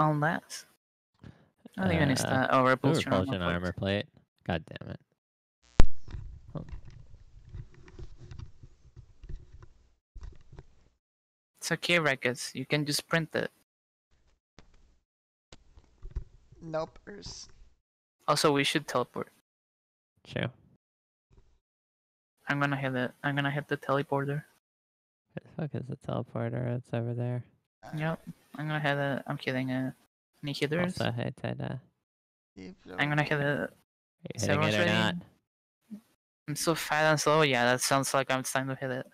Unless. Not even is Uh, that. Oh, Ooh, repulsion, repulsion armor. armor plate. God damn it. It's okay, Rekas. You can just print it. Nope. Also, we should teleport. True. I'm gonna hit it. I'm gonna hit the teleporter. Where the fuck is the teleporter? It's over there. uh, Yep. I'm gonna hit it. I'm kidding. Uh, any hitters? Also, hey, Ted, keep I'm gonna hit going. it. Are you hitting it or ready? not? I'm so fat and slow. Yeah, that sounds like I'm it's time to hit it.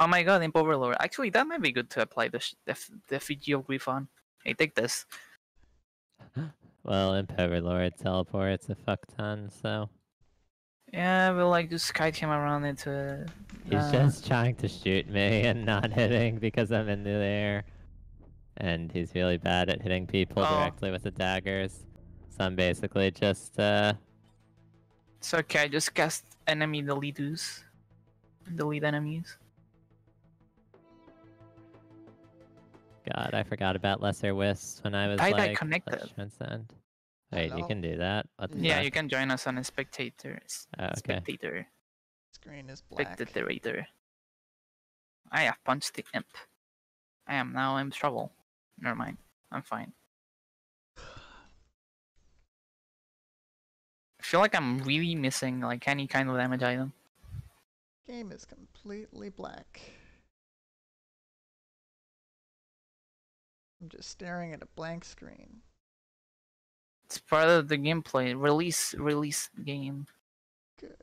Oh my god, Imp Overlord. Actually, that might be good to apply the sh- the, f- the Fiji Grief on. Hey, take this. Well, Imp Overlord teleports a fuck ton, so Yeah, we'll like just kite him around into. he's uh, just trying to shoot me and not hitting because I'm in the air. And he's really bad at hitting people Oh. directly with the daggers. So I'm basically just uh It's okay. Just cast enemy deletus. Delete enemies. God, I forgot about lesser wisps when I was Tie-dye like let's connected. transcend. Wait, you can do that? Yeah, fuck? you can join us on a spectators. Oh, ah, okay. Spectator. Screen is black. Spectator. I have punched the imp. I am now in trouble. Never mind. I'm fine. I feel like I'm really missing like any kind of damage item. Game is completely black. I'm just staring at a blank screen. It's part of the gameplay. Release release game. Good.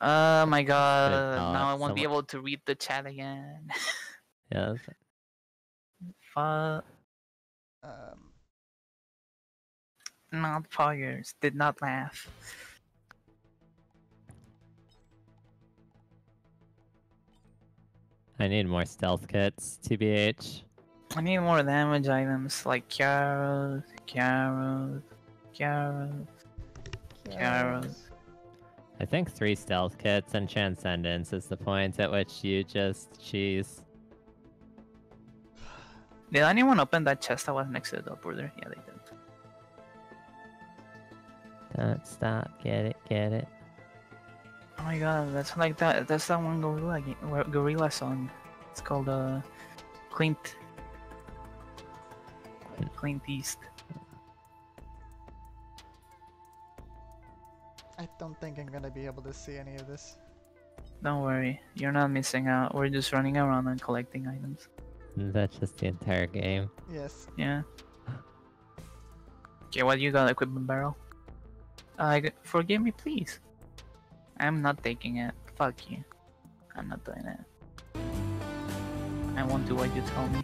Oh my god. God, now I won't be able to read the chat again. Yeah, that's- Fuck. Um, Not fires. Did not laugh. I need more stealth kits, TBH. I need more damage items like Kjaro's, Kjaro's, Kjaro's, Kjaro's. I think three stealth kits and transcendence is the point at which you just cheese. Did anyone open that chest that was next to the teleporter? Yeah, they did. Don't stop, get it, get it. Oh my god, that's like that. That's that one gorilla game, gorilla song. It's called uh, Clint. Clint East. I don't think I'm gonna be able to see any of this. Don't worry, you're not missing out. We're just running around and collecting items. That's just the entire game. Yes. Yeah. Okay, what you got? Equipment barrel. Uh, forgive me, please. I'm not taking it. Fuck you. I'm not doing it. I won't do what you tell me.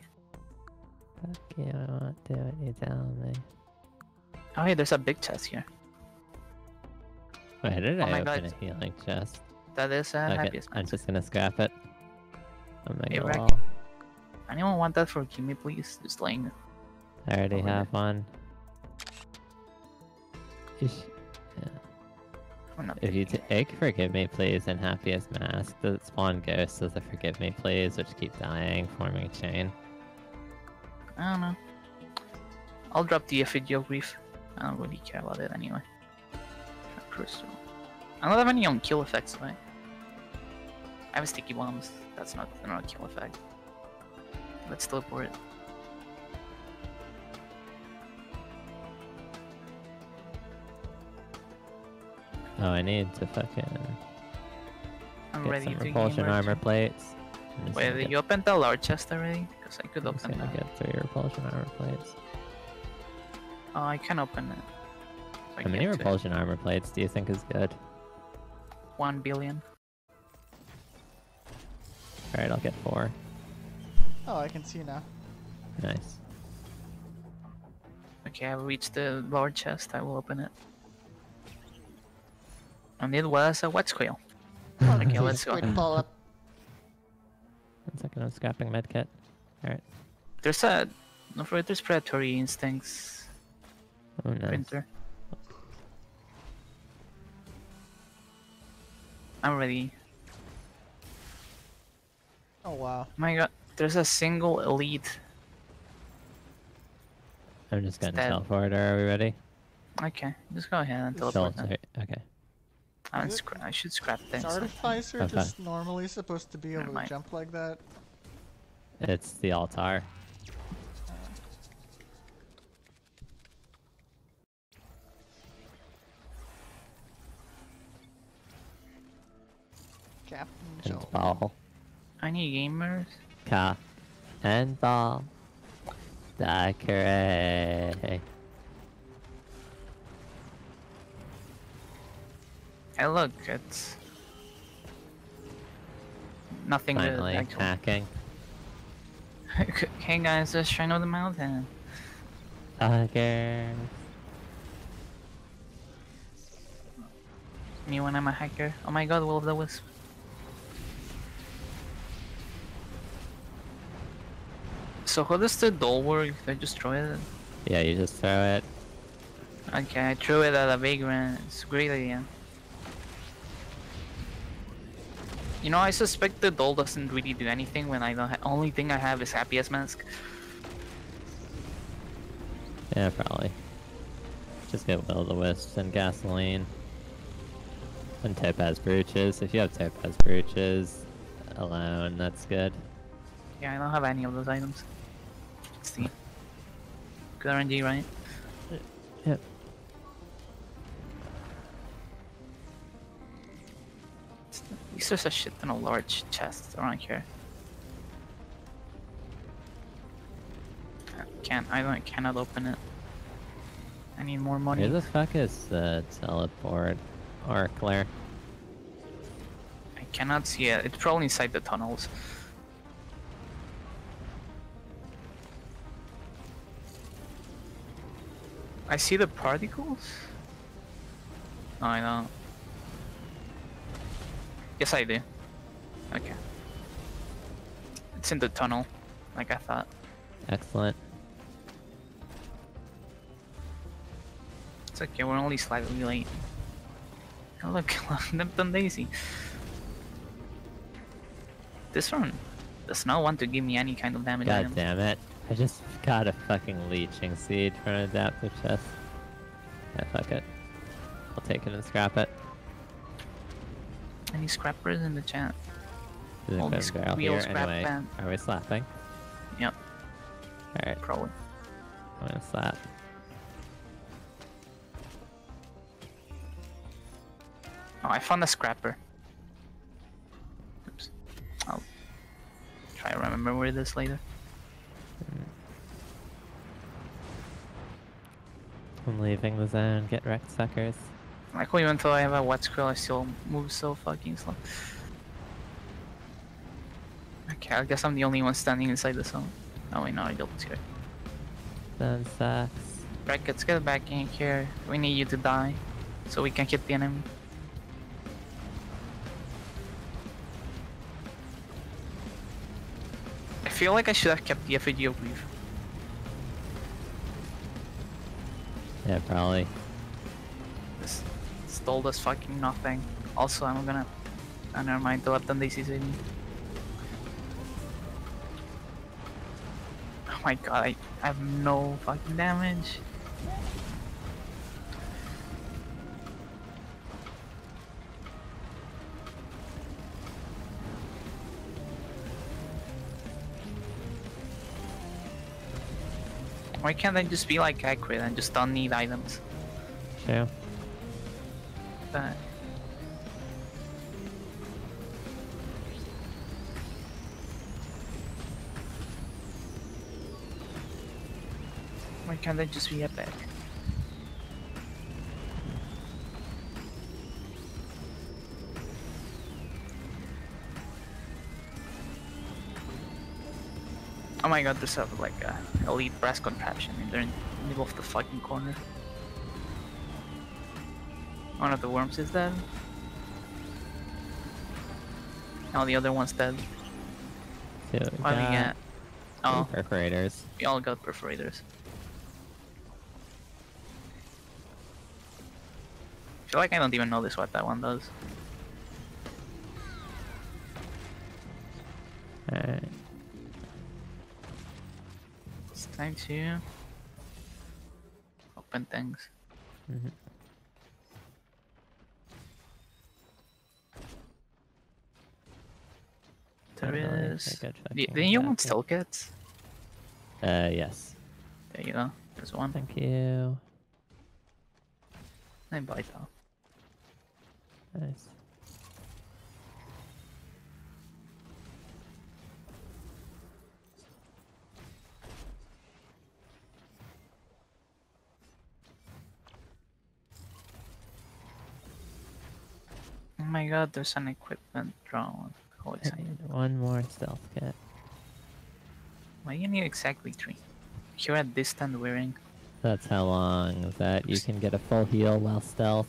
Fuck you, I won't do what you tell me. Oh, hey, there's a big chest here. Why did Oh I my open God. a healing chest? That is uh, okay, happiest. I'm just gonna scrap it. I'm Hey, gonna wall. Anyone want that for Kimi, please? Just laying. I already over have one. Not If you take forgive me please and happiest mask, the spawn ghosts as the forgive me please, which keep dying, forming a chain. I don't know. I'll drop the Effigy of Grief. I don't really care about it anyway. Crystal. I don't have any on um, kill effects, right? I have sticky bombs. That's not, not a kill effect. Let's teleport. Oh, I need to fucking I'm get ready some to repulsion armor plates. Wait, did get- you open the large chest already? Because I could I'm open gonna that. get three repulsion armor plates. Oh, I can open it. If I How many get to repulsion armor plates do you think is good? One billion. Alright, I'll get four. Oh, I can see now. Nice. Okay, I've reached the lower chest. I will open it. And it was a Wax Quail. Oh, okay, let's go. Squid Polyp. One second, I'm scrapping medkit. Alright. There's a no forget there's predatory instincts Oh no. printer. I'm ready. Oh wow. Oh my god, there's a single elite. I'm just gonna teleport are we ready? Okay, just go ahead and teleport her. Okay. I'm I should scrap things. Is Artificer just normally supposed to be able to jump like that? It's the altar. Captain And ball. I need gamers. Ka. And ball. Dakare. Hey, look, it's nothing good. Finally actually. hacking. hey guys, just Shrine of the Mountain. Hacker. Me when I'm a hacker. Oh my god, Will of the Wisp. So how does the doll work? I just throw it? Yeah, you just throw it. Okay, I threw it at a big vagrant. It's a great idea. You know, I suspect the doll doesn't really do anything when I don't. Ha only thing I have is happiest mask. Yeah, probably. Just get will the wisps and gasoline. And topaz brooches. If you have topaz brooches alone, that's good. Yeah, I don't have any of those items. Let's see. Good RNG, right? Yep. These are a shit ton of large chests around here. I can't. I don't. Cannot open it. I need more money. Where the fuck is the teleport? Or Claire? I cannot see it. It's probably inside the tunnels. I see the particles? No, I don't. Yes, I do. Okay. It's in the tunnel, like I thought. Excellent. It's okay, we're only slightly late. Oh, look, Lepton Daisy. This one does not want to give me any kind of damage. God damn it. I just got a fucking leeching seed for an adaptive chest. Yeah, fuck it. I'll take it and scrap it. Any scrappers in the chat? There's a Only quick barrel here. scrap Anyway, band. are we slapping? Yep, Alright, probably. I'm gonna slap. Oh, I found a scrapper. Oops. I'll try to remember where this later. I'm leaving the zone. Get wrecked, suckers. Like, even though I have a Wax Quail, I still move so fucking slow. Okay, I guess I'm the only one standing inside the zone. Oh wait, no, I don't here. Zone sucks. Brackets, get back in here. We need you to die, so we can hit the enemy. I feel like I should have kept the effigy of grief. Yeah, probably. This stole this fucking nothing. Also, I'm gonna. Oh, never mind. The Lepton Daisy saved me. Oh my god, I, I have no fucking damage. Why can't I just be like accurate and just don't need items? Yeah. But Why can't I just be epic? Oh my god, there's a, like a elite brass contraption and they're in the middle of the fucking corner. One of the worms is dead. Now the other one's dead. See what do we got. get? Oh, Perforators. we all got perforators. I feel like I don't even notice what that one does. Time to open things. Mhm. There Definitely a is. good Do, fucking do you want jacket. stealth kits? Uh, yes. There you go. There's one. Thank you. I buy that. Nice. My god, there's an equipment drone. How I exciting. need one more stealth kit. Why do you need exactly three? You're at distant wearing. That's how long that you can get a full heal while stealth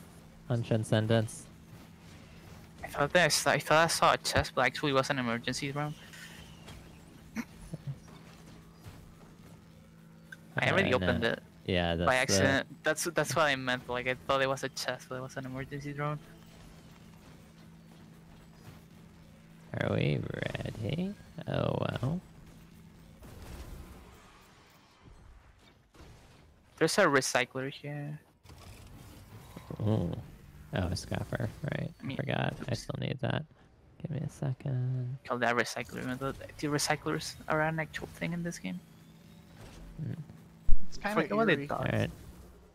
on Transcendence. I thought that I, I thought I saw a chest, but actually it was an emergency room. I already Uh, no. opened it Yeah, that's by the- accident. That's that's what I meant. Like I thought it was a chest, but it was an emergency drone. Are we ready? Oh well. There's a recycler here. Ooh. Oh, a scrapper. Right. I mean, Forgot. I still need that. Give me a second. Call that recycler. even though The the recyclers are an actual thing in this game. It's kind of Forget what it eerie. does. Alright.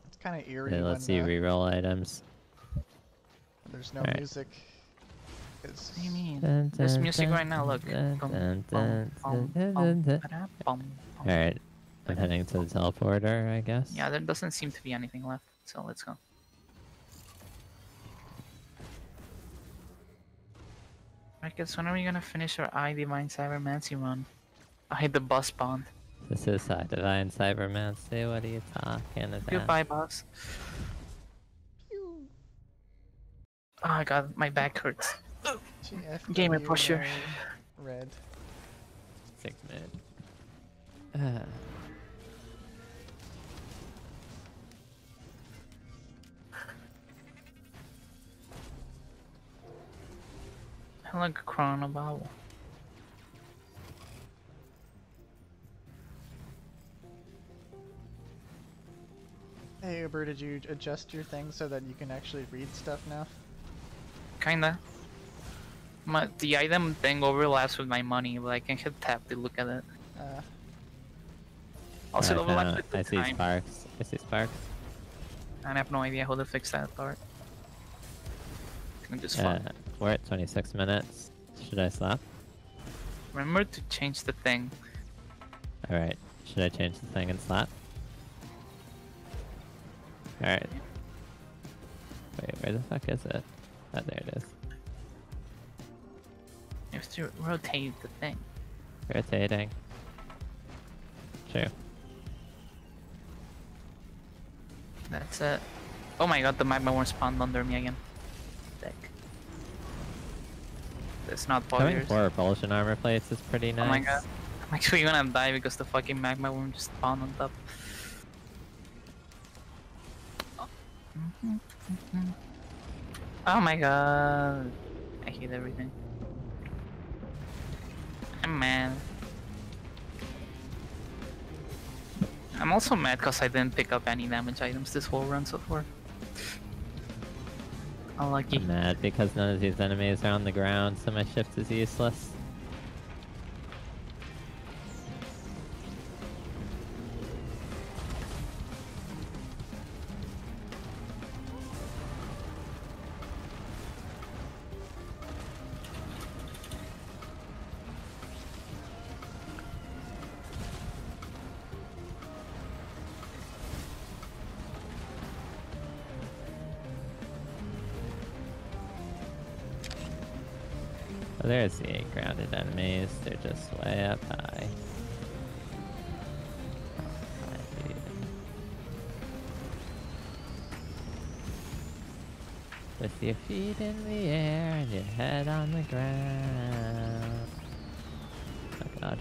It's kind of eerie Okay, when let's see uh, reroll items. there's no Alright. music. 'Cause- What do you mean? Dun, There's music dun, right now. Look. Alright. I'm heading to the teleporter, I guess. Yeah, there doesn't seem to be anything left, so let's go. I guess when are we gonna finish our I Divine Cybermancy run? I hit the bus bond. This is Side Divine Cybermancy. What are you talking about? Goodbye, boss. Pew. Oh ah, my god, my back hurts. GFW, Gamer pusher. Red. Six minutes. Uh, I like a chronobauble. Hey Uber, did you adjust your thing so that you can actually read stuff now? Kinda. My, the item thing overlaps with my money, but I can hit tab to look at it. Uh, Also, I, overlaps found- with the I see time. sparks. I see sparks. and I have no idea how to fix that part. Can just Uh, we're at 26 minutes. Should I slap? Remember to change the thing. Alright. Should I change the thing and slap? Alright. Wait, where the fuck is it? Oh, there it is. You have to rotate the thing. Rotating. True. That's it. Oh my god, the magma worm spawned under me again. Dick. That's not Having poggers. four repulsion armor plates is pretty nice. Oh my god. I'm actually gonna die because the fucking magma worm just spawned on top. Oh my god. I hate everything. I'm mad. I'm also mad because I didn't pick up any damage items this whole run so far. Unlucky. I'm mad because none of these enemies are on the ground, so my shift is useless. There's the eight grounded enemies. They're just way up high. With your feet in the air and your head on the ground. Oh god.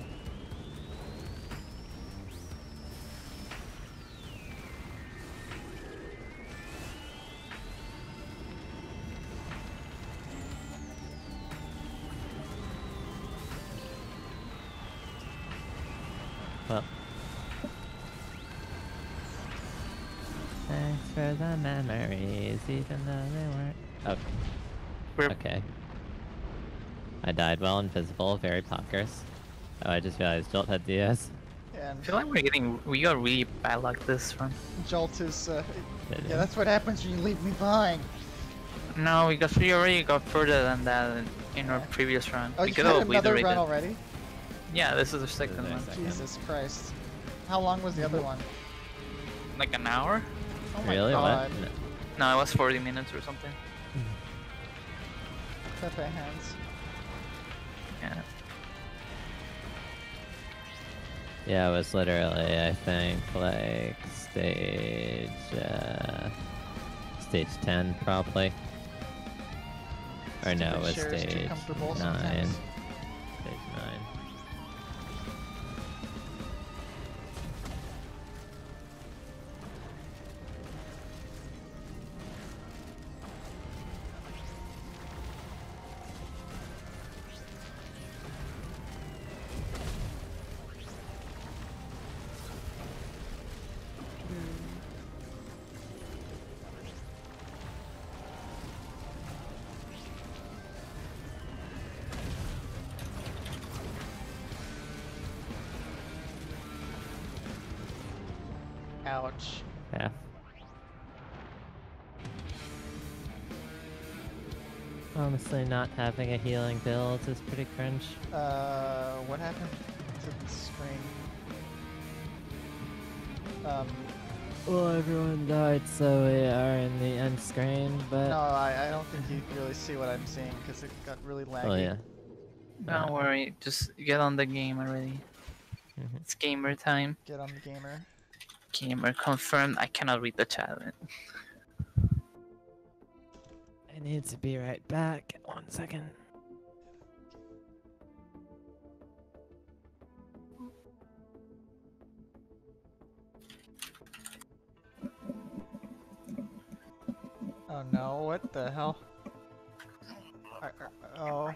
The memories, even though they weren't. Oh, We're okay. I died while invisible, very pockers. Oh, I just realized Jolt had DS. And I feel like we're getting we got really bad luck this run. Jolt is. Uh, yeah, that's what happens when you leave me behind. No, because we already got further than that in, in our previous run. Oh, we you could had have another obliterated. run already? Yeah, this is the second their one. second. Jesus Christ. How long was the other one? Like an hour? Oh really? god. What? No. No, it was 40 minutes or something. Pepe hands. Yeah. Yeah, it was literally, I think, like stage, uh, stage 10 probably. Or no, it was Stupid chair is too stage comfortable 9. Not having a healing build is pretty cringe. Uh, what happened to the screen? Um, Well, everyone died, so we are in the end screen, but... no, I, I don't think you really see what I'm seeing because it got really laggy. Oh, yeah. Don't worry, just get on the game already. Mhm. It's gamer time. Get on the gamer. Gamer confirmed. I cannot read the chat. I need to be right back. One second. Oh no, what the hell? I- I- oh,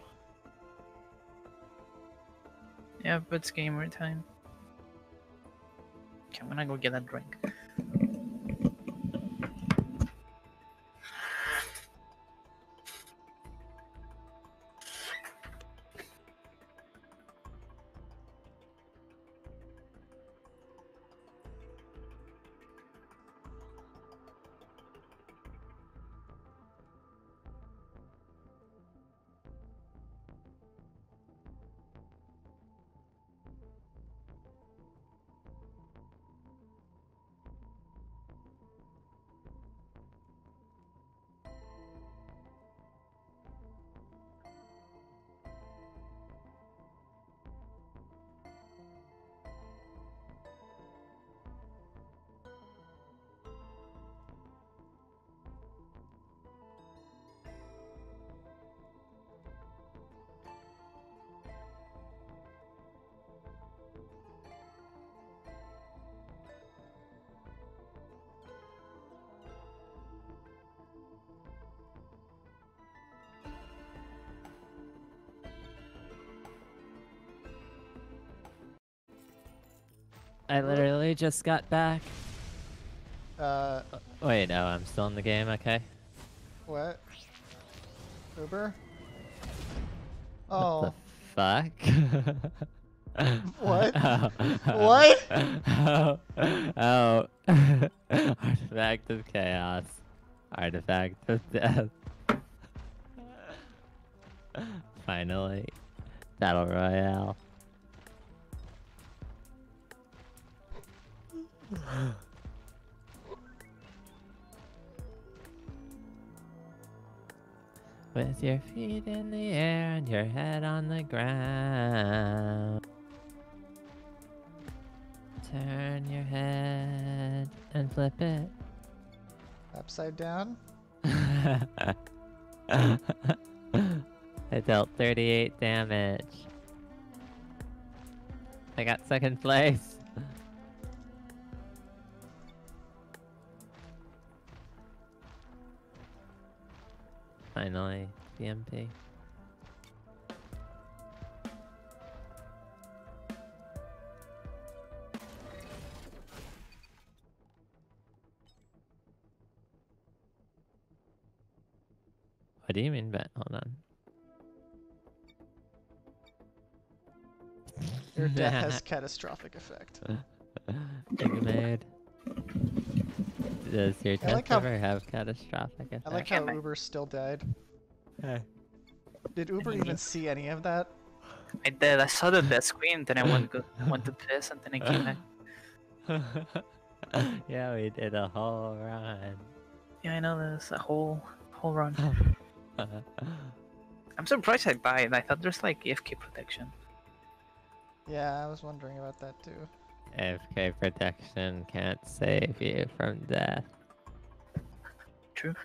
Yeah, but it's gamer time. Okay, I'm gonna go get a drink. I literally just got back. uh, Wait, no, I'm still in the game, okay? what? Uber? What Oh, the fuck? What? Oh, What? Oh, oh. Artifact of chaos. Artifact of death. Finally. Battle Royale. With your feet in the air and your head on the ground. Turn your head and flip it. upside down? I dealt 38 damage. I got second place. Finally, the MP. What do you mean, bet? Hold on. Your death has catastrophic effect. Big. Does your I death like how- ever have catastrophic effect? I like how mate. Uber still died. how. Did Uber even see any of that? I did. I saw the death screen, then I went go, went to piss, and then I came back. yeah, we did a whole run. Yeah, I know this. A whole whole run. I'm surprised I died. I thought there's like AFK protection. Yeah, I was wondering about that too. AFK protection can't save you from death. True.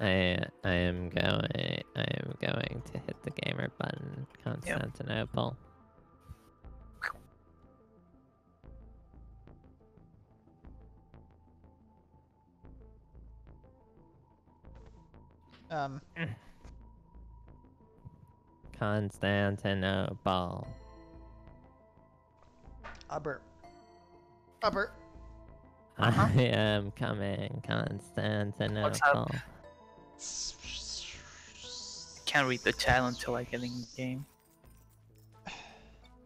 I I am going I am going to hit the gamer button, Constantinople. Um, Constantinople. Uber. Uber. Uh-huh. I am coming, Constantinople. Can't read the chat until I get in the game.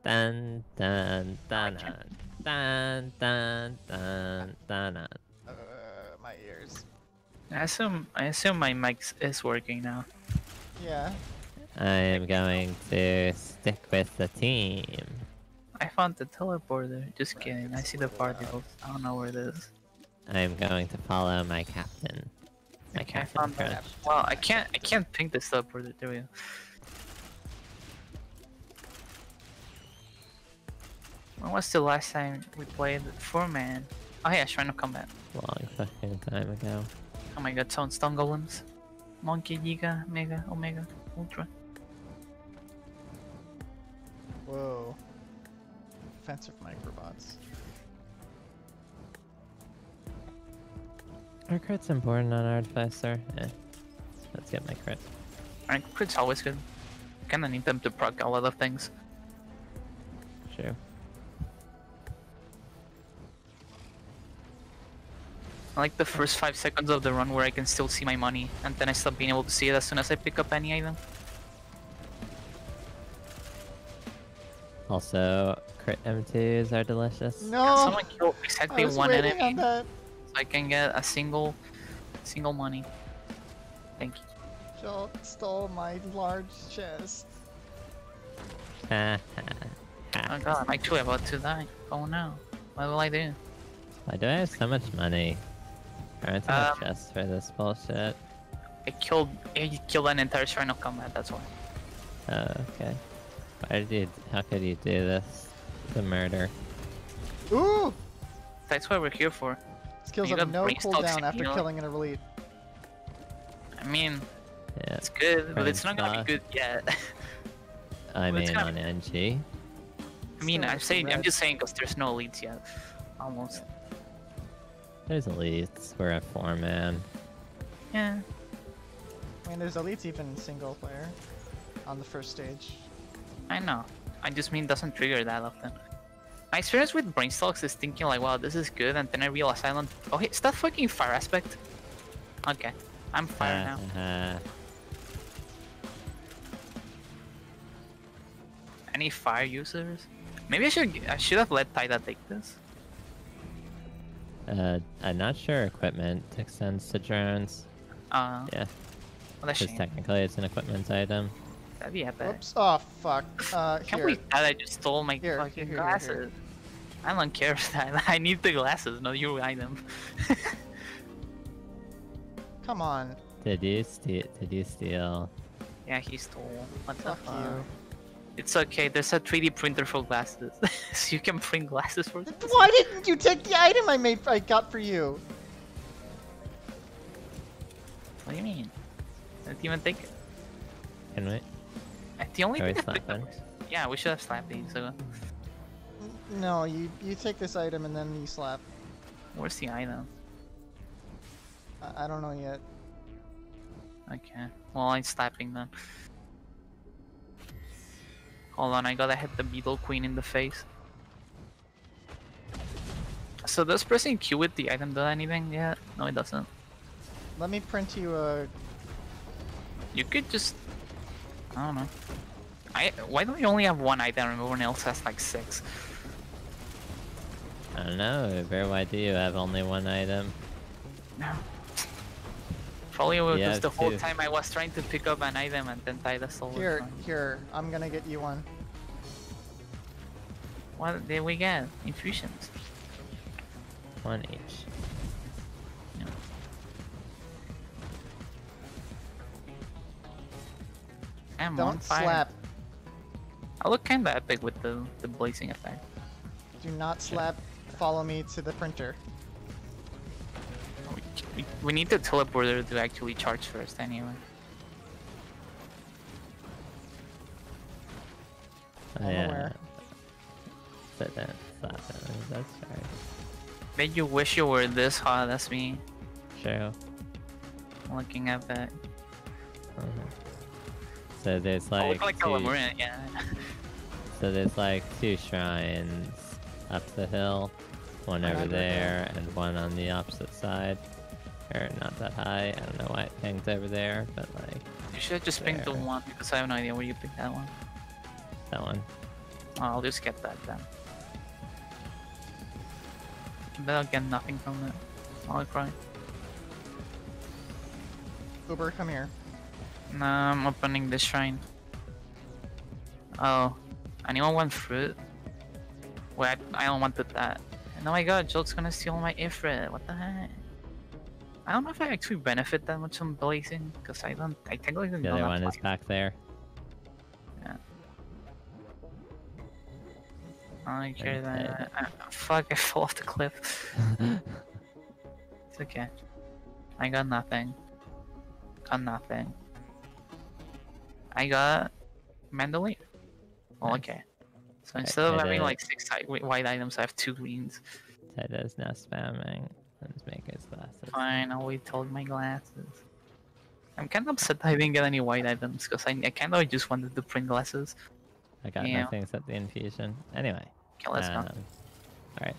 Dun dun dun dun dun dun dun dun. Uh, my ears. I assume I assume my mic is working now. Yeah. I am going to stick with the team. I found the teleporter. Just kidding. I see the particles. I don't know where it is. I am going to follow my captain. My Okay, I captain found crush. that. Well, I can't. I can't ping this teleporter. There we go. When was the last time we played four man? Oh yeah, Shrine of Combat. Long fucking time ago. Oh my god, sound stun golems. Monkey, Giga, Mega, Omega, Ultra. Whoa. Offensive microbots. Are crits important on Artificer? Eh. Let's get my crit. Alright, crit's always good. Kinda need them to proc a lot of things. Sure. I like the first five seconds of the run where I can still see my money, and then I stop being able to see it as soon as I pick up any item. Also, crit M2s are delicious. No! Someone kill I exactly was one enemy, on that. so I can get a single, single money. Thank you. Joel stole my large chest. Oh god, I'm actually about to die. Oh no. What will I do? Why do I have so much money? Aren't enough Um, chests for this bullshit? I killed, I killed an entire shrine of combat, that's why. Oh, okay. Why did you? How could you do this? The murder. Ooh! That's what we're here for. Skills You have got no brainstalks cooldown in after heal. killing an elite. I mean, Yeah. it's good, but it's not gonna stock. be good yet. I Well, it's mean, gonna on be- NG. I mean, Still I'm saying, I'm just saying because there's no elites yet. Almost. There's elites. We're at four man. Yeah. I mean, there's elites even in single player on the first stage. I know. I just mean doesn't trigger that often. My experience with brainstalks is thinking like, wow, this is good, and then I realize I don't. Oh, hey, is that fucking fire aspect? Okay, I'm fire now. Uh, Any fire users? Maybe I should. I should have let Taida take this. uh, I'm not sure equipment extends to drones. Uh, Yeah, well, because technically it's an equipment item. That'd be epic. Oops. Oh, fuck. Uh, Can't here. believe that I just stole my Here, fucking here, here, here. glasses. I don't care if that. I need the glasses, not your item. Come on. Did you steal? Did you steal? yeah, he stole. What the Fuck fuck? you. It's okay. There's a 3D printer for glasses, so you can print glasses for. Why didn't you take the item I made? I got for you. What do you mean? I didn't even think it. Can we? The only Are we thing I picked up was- Yeah, we should have slapped these. So, No, you you take this item and then you slap. where's the item? I, I don't know yet. Okay. Well, I'm slapping then. Hold on, I gotta hit the Beetle Queen in the face. So does pressing Q with the item do anything yet? No, it doesn't. Let me print you a You could just. I don't know. I why don't you only have one item and everyone else has like six? I don't know. Very why do you have only one item? No. Probably because Yeah, the whole two. time I was trying to pick up an item and then tie the soul. Here, fine. here, I'm gonna get you one. What did we get? Infusions. One each. I'm Don't fire. slap. I look kinda epic with the the blazing effect. Do not slap. Follow me to the printer. We, we, we need the teleporter to actually charge first anyway. I'm aware. So then, slap it. That's right. Bet you wish you were this hot as me True. looking at that. Mhm. So there's I like, look like a two, Lemurian, yeah. so there's like two shrines up the hill, one over there and one on the opposite side. Or not that high. I don't know why it pinged over there, but like You should have just picked the one because I have no idea where you picked that one. that one. Oh, I'll just get that then. But I'll get nothing from it. I'll cry. Uber, come here. Nah, I'm opening this shrine. Oh, anyone want fruit? Wait, I don't want that. And oh my god, Jolt's gonna steal my Ifrit. What the heck? I don't know if I actually benefit that much from blazing, because I don't. I technically don't The other one is back there. I don't care that. I, I- fuck, I fell off the cliff. It's okay. I got nothing. Got nothing. I got mandolin. Oh, Nice. okay. So instead of having like six white items, I have two greens. Ted is now spamming. Let's make his glasses. Fine, I'll wait till my glasses. I'm kind of upset I didn't get any white items because I, I kind of just wanted to print glasses. I got Yeah. nothing except the infusion. Anyway. Okay, let's go. um, Alright.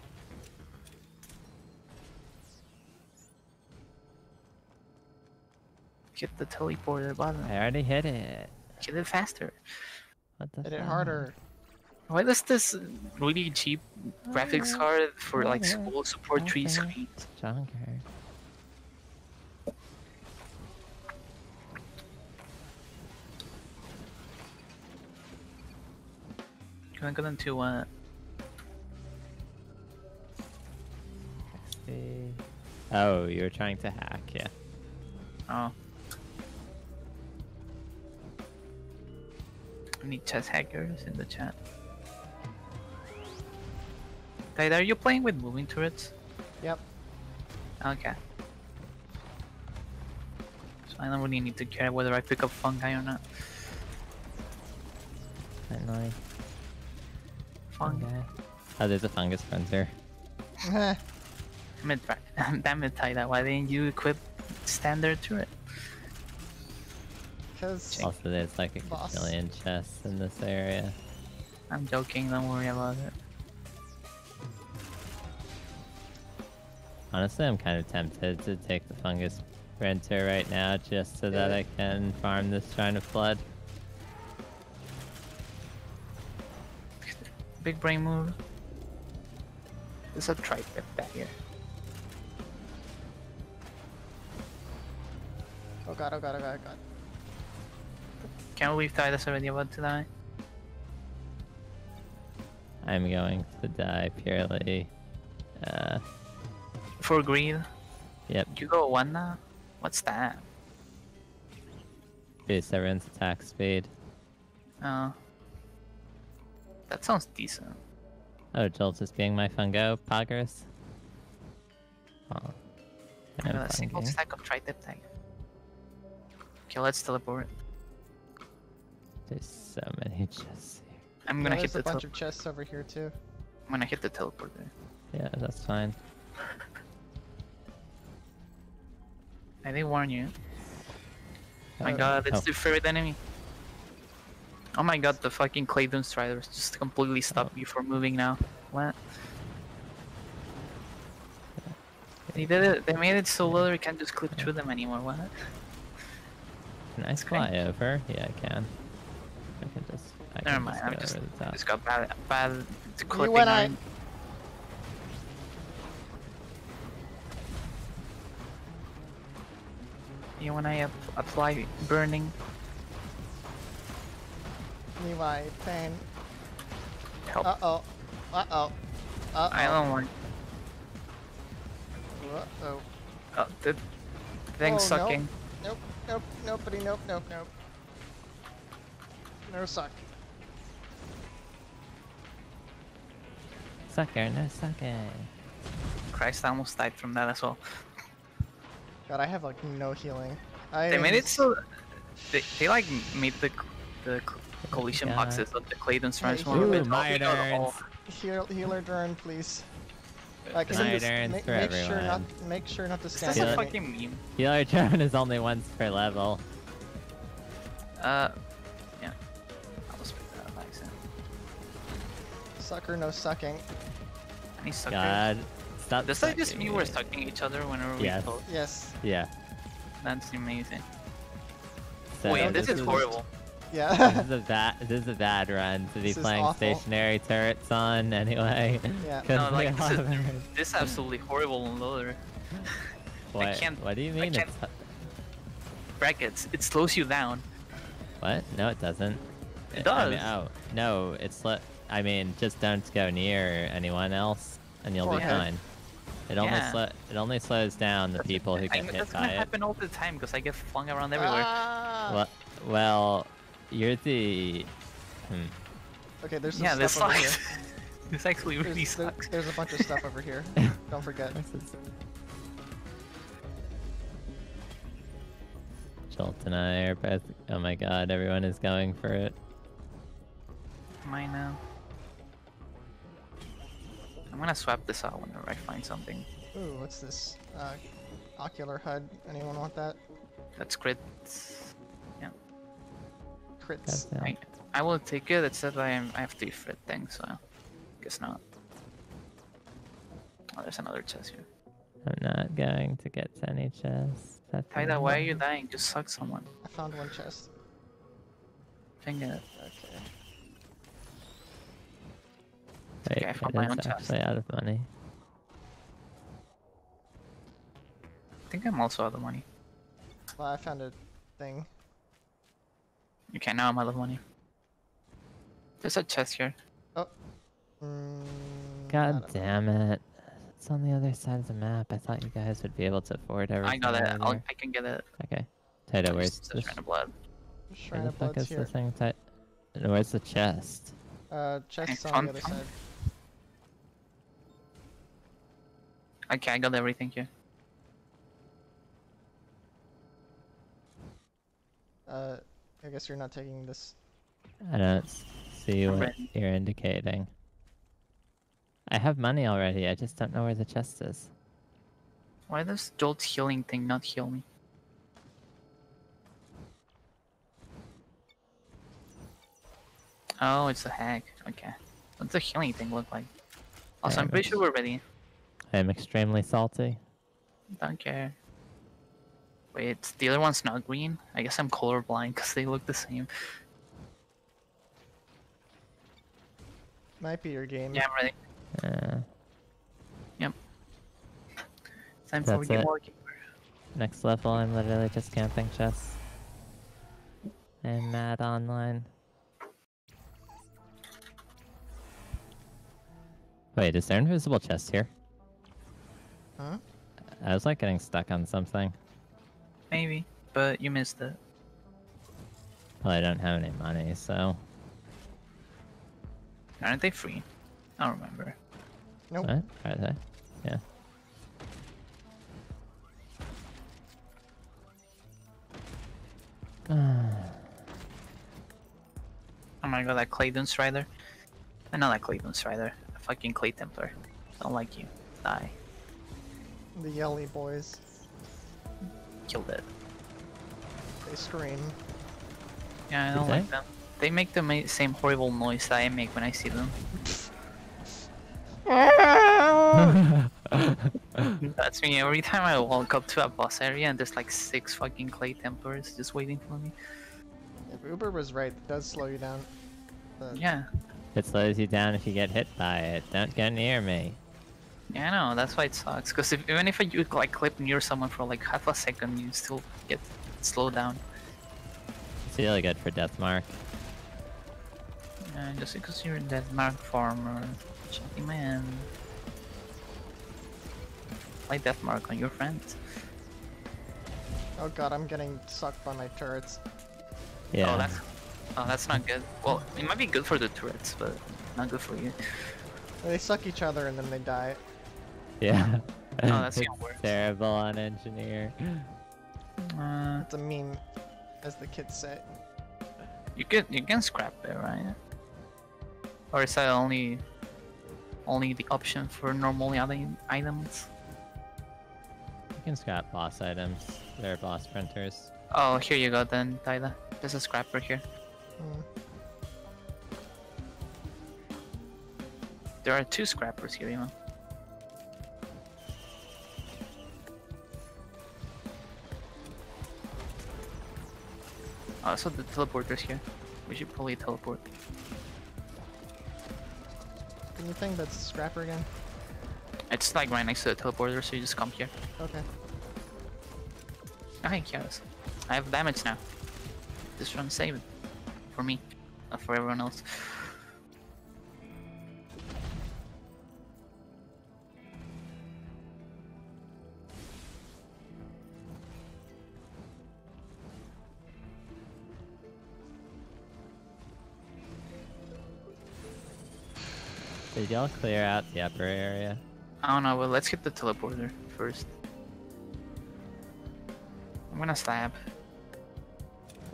Hit the teleporter button. I already hit it. Get it faster. What the Hit it harder. Why does this really cheap graphics Oh, card for like school support three okay. screens? Junker. Can I go into uh See. Oh, you were trying to hack, yeah. oh. I need chess hackers in the chat. Tide, are you playing with moving turrets? Yep. Okay. So I don't really need to care whether I pick up fungi or not. Finally. Fungi. Okay. Oh, there's a fungus printer. Heh. Damn it, Bra- damn it, Taida, why didn't you equip standard turret? Cause Also, there's like a Boss. gazillion chests in this area. I'm joking, don't worry about it. Honestly, I'm kind of tempted to take the fungus printer right now just so that I can farm this Shrine of Blood. Big brain move. There's a tripe back here. oh god, oh god, oh god, oh god. Can't believe Titus already about to die. I'm going to die purely. Uh, For greed. yep, You go one now? What's that? boost everyone's attack speed. Oh. That sounds decent. Oh, Jolt is being my fungo poggers. Oh. I I'm a single stack of tri-tip dagger. Okay, let's teleport. There's so many chests here. I'm gonna hit there's the a bunch of chests over here too. I'm gonna hit the teleporter. Yeah, that's fine. I didn't warn you. Oh my god, it's oh. the favorite enemy. Oh my god, the fucking Clay Dunestriders just completely stopped Oh. you from moving now. What? They did it. They made it so low you can't just clip through them anymore. What? Can I fly over? Yeah, I can. I can just. I Never can mind. just I'm just, the top. just got bad, bad clipping when I- on- You when I ap apply burning, Levi, pain. help. Uh oh. Uh oh. Uh I oh. don't want. Uh oh. Oh, the thing Oh, no. sucking. Nope. Nope. Nobody. Nope. Nope. Nope. No suck. Sucker, no sucker. Christ, I almost died from that as well. God, I have like no healing. I They made it so they, they like made the the collision God. boxes of the Clayton Strands Hey, one Ooh, bit my you know, the turns. whole- heal, healer Duran, please. Like, My send this- turns make, for make sure not everyone. make sure not to Is stand. this Feel a it. on me. fucking meme? Healer turn is only once per level. Uh, Sucker, no sucking. Any suckers? God. Stop. This like just sucking me we're sucking each other whenever we Yes. talk. Yes. Yeah. That's amazing. So Wait, this this is is- horrible. This is a bad. This is a bad run to be This playing awful. stationary turrets on anyway. Yeah. 'cause No, like this is, this is absolutely horrible on loader. What? can't- What do you I mean? can't- It's Brackets. It slows you down. what? No, it doesn't. It I mean, does. oh no, it's. le- I mean, just don't go near anyone else, and you'll be Okay. fine. It only Yeah. slo- it only slows down the people who I, get hit that's by gonna it. happen all the time because I get flung around everywhere. Ah! Well, well, you're the. Hmm. Okay, there's some yeah, this stuff over here. sucks. this actually really There's, there- sucks. there's a bunch of stuff over here. Don't forget. This Jolt and I are both. Oh my god, everyone is going for it. Mine now. I'm gonna swap this out whenever I find something. Ooh, what's this? Uh, ocular HUD. Anyone want that? That's crit. Crits. Goddamn. I, I will take it. It said I am I have three frit things, so guess not. Oh, there's another chest here. I'm not going to get to any chests. That's Taida, why are you dying? Just suck someone. I found one chest. Dang it. Okay. Wait, okay, I found it my own chest. actually out of money. I think I'm also out of money. Well, I found a thing. Okay, now I'm out of money. There's a chest here. Mm, God don't know. damn it. It's on the other side of the map. I thought you guys would be able to afford everything. I got it. over I'll. I can get it. Okay. Taito, I'm where's the, trying to blood. Shrine where the of fuck is here. the thing? Ti- Where's the chest? Uh, chest's on the other side. Okay, I got everything here. Uh, I guess you're not taking this. I don't s- see what Red. you're indicating. I have money already. I just don't know where the chest is. Why does Jolt's healing thing not heal me? Oh, it's a hack. Okay. What's the healing thing look like? Also, I'm pretty sure we're ready. I am extremely salty. Don't care. Wait, the other one's not green? I guess I'm colorblind because they look the same. Might be your game. Yeah, I'm ready. Uh, Time for That's game it. more. next level, I'm literally just camping chests. I'm mad online. Wait, is there invisible chest here? Huh? I was like getting stuck on something. Maybe, but you missed it. Well, I don't have any money, so. Aren't they free? I don't remember. Nope. What? Are they? Yeah. Oh my god, that Clay Dunestrider. I know that Clay Dunestrider. A fucking Clay Templar. Don't like you. Die. The Yelly boys. Killed it. They scream. Yeah, I don't they? like them. They make the same horrible noise that I make when I see them. That's me every time I walk up to a boss area and there's like six fucking clay templars just waiting for me. If Uber was right, it does slow you down. But Yeah. It slows you down if you get hit by it. Don't go near me. Yeah, I know, that's why it sucks. Because if, even if you like clip near someone for like half a second, you still get slowed down. It's really good for death mark. Yeah, just because you're in that mark farmer. Shitty man. Play death mark on your friends. Oh god, I'm getting sucked by my turrets. Yeah. Oh, that's oh, that's not good. Well, it might be good for the turrets, but not good for you. They suck each other and then they die. Yeah. Oh, that's it's even worse. terrible on engineer. Uh, It's a meme, as the kids say. you can you can scrap it, right? Or is that only only the option for normal item- items? You can scrap boss items. They're boss printers. Oh, here you go then, Tyler. There's a scrapper here. Hmm. There are two scrappers here, even. Also, the teleporter's here. We should probably teleport. Can you think that's Scrapper again? It's like right next to the teleporter, so you just come here. Okay. Okay, yes. I have damage now. This run saved. For me. Not for everyone else. Did y'all clear out the upper area? I don't know, but let's get the teleporter first. I'm gonna slap.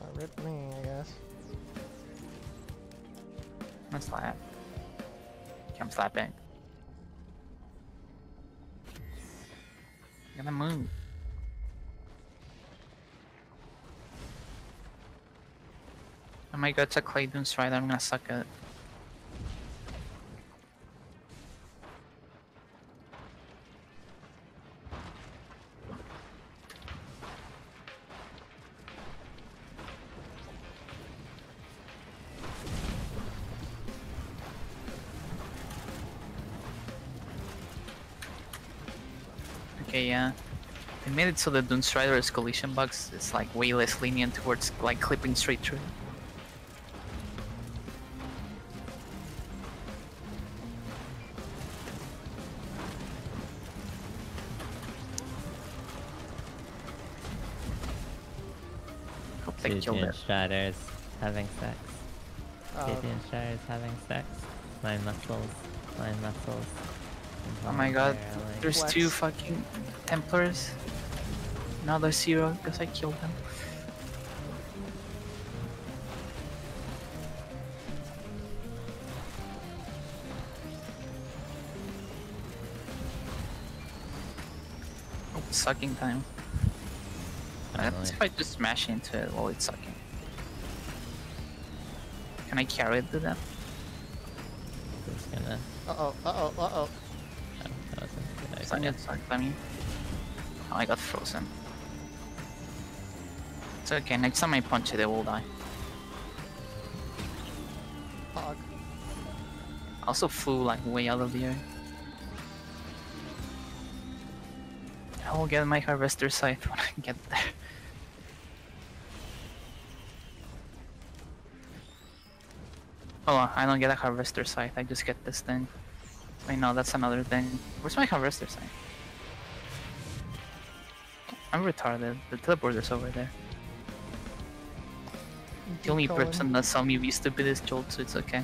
Uh, rip me, I guess. I'm gonna slap. Okay, I'm slapping. I'm gonna move. Oh my god, it's a Clay Dunestrider, I'm gonna suck it. They made it so the Dune Strider's collision bugs is like way less lenient towards like clipping straight through. Hope they killed Gideon it. Striders having sex. Uh, Gideon Striders having sex. My muscles. My muscles. Oh my god, there's two fucking Templars. Now there's zero because I killed them. Oh, sucking time. Let's see if I just smash into it while it's sucking. Can I carry it to them? Just gonna. uh oh, uh oh, uh oh. Oh, that wasn't a good Suck idea. it, suck, I mean. Oh, I got frozen. It's okay, next time I punch it, it will die. Hog. I also flew like way out of the air. I will get my harvester scythe when I get there. Oh, I don't get a harvester scythe, I just get this thing. Wait, no, that's another thing. Where's my harvester scythe? I'm retarded. The teleporter's over there. The only Colin. person that saw me be stupid is Jolt, so it's okay.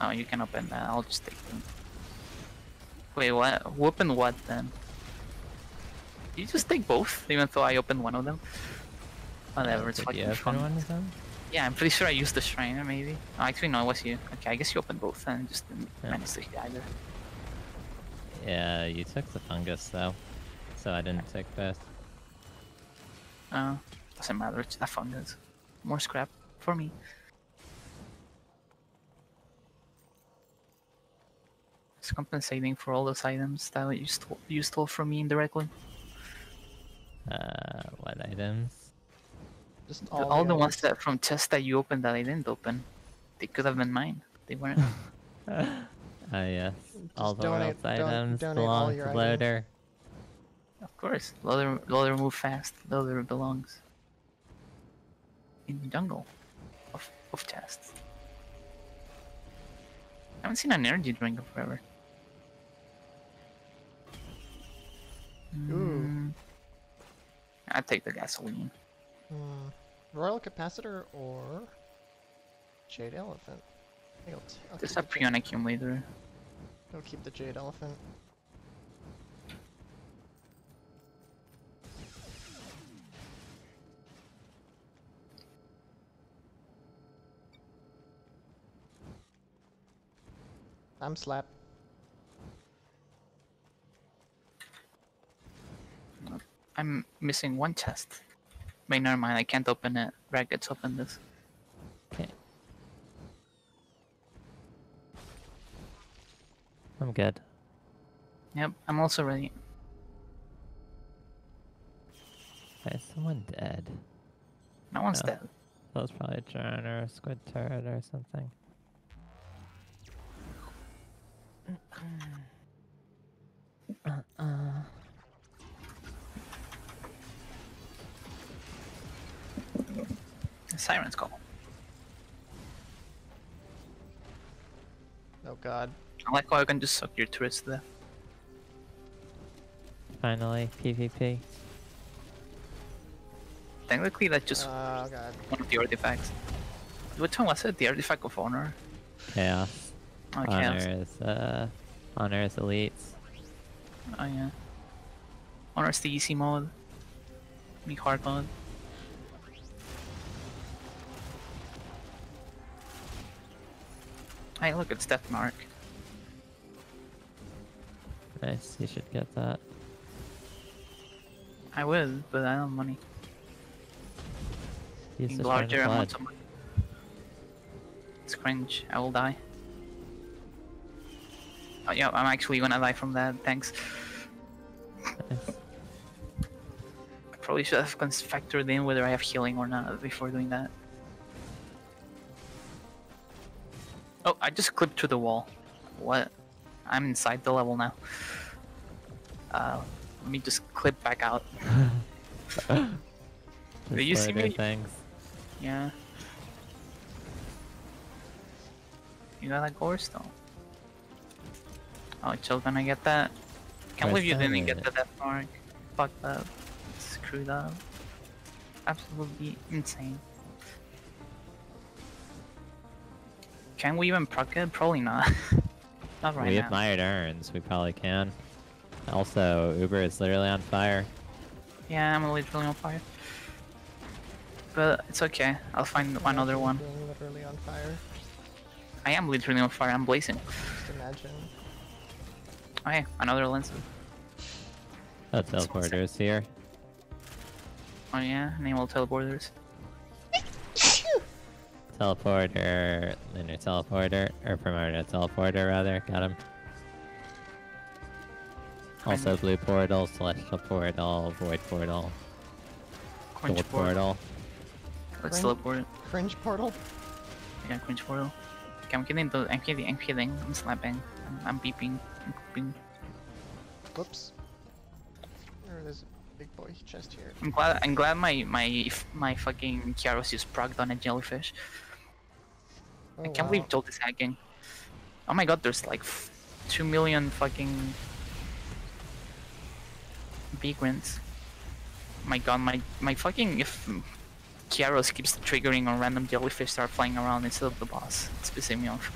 Oh, you can open that. I'll just take them. Wait, what? Open what then? You just take both, even though I opened one of them. Whatever, it's Did fucking you open fun. one of them? Yeah, I'm pretty sure I used the Shriner, maybe. Oh, actually, no, it was you. Okay, I guess you opened both and just didn't Yeah. manage to hit either. Yeah, you took the fungus though, so I didn't take both. Oh. Doesn't matter, it's that fungus. More scrap for me. It's compensating for all those items that you stole, you stole from me indirectly. Uh, what items? Just all, all, the ones that from chests that you opened that I didn't open, they could have been mine. They weren't. Ah, yes. All Just the donate- world's don- items donate all belong your to items. Loader. of course, Loader, Loader move fast. Loader belongs in the jungle of, of chests. I haven't seen an energy drink in forever. Ooh. Mm, I'd take the gasoline. Hmm. Royal capacitor or jade elephant. I'll, I'll There's a the jade- Prion accumulator. I'll keep the jade elephant. I'm slap. I'm missing one chest. Wait, never mind. I can't open it. Raggets open this. Okay. I'm good. Yep, I'm also ready. Is someone dead? No one's No. dead. That was probably a drone or a squid turret or something. Uh-uh. Siren's call. Oh god. I like how I can just suck your turrets to death. Finally, PvP. Technically, that's just Oh god. one of the artifacts. Which one was it? The artifact of honor? Chaos. Oh, Honor chaos. is, uh, honor is elites. Oh, yeah. Honor's the easy mode. Me hard mode. Hey, look, it's Death Mark. Nice, you should get that. I will, but I don't have money. Being larger, I want some money. It's cringe. I will die. Oh, yeah, I'm actually gonna die from that. Thanks. Nice. I probably should have factored in whether I have healing or not before doing that. I just clipped to the wall. What? I'm inside the level now. Uh, let me just clip back out. You see me? things. Yeah. You got a gore stone. Oh, Chill gonna get that. Can't believe you didn't get the death mark. Fucked up. Screwed up. Absolutely insane. Can we even proc it? Probably not. not right we now. have mired urns, we probably can. Also, Uber is literally on fire. Yeah, I'm literally on fire. But it's okay. I'll find another Imagine one. Literally on fire. I am literally on fire. I'm blazing. Just imagine. Oh, hey, another lens. Oh, This one's teleporters here. Oh yeah, enable teleporters. Teleporter, linear teleporter, or promoter teleporter rather, got him. Also blue portal, celestial portal, void portal, Quench gold portal. portal. Let's Ring. teleport. Cringe portal? Yeah, cringe portal. Okay, I'm kidding. though. I'm kidding. I'm kidding. I'm slapping. I'm, I'm beeping. I'm beeping. Whoops. There, there's a big boy chest here. I'm glad. I'm glad my my my fucking Kjaro's is progged on a jellyfish. Oh, I can't wow. believe Jolt is hacking. Oh my god, there's like f- two million fucking vagrants. My god, my my fucking if Kjaro's keeps triggering on random jellyfish start flying around instead of the boss. It's pissing me off.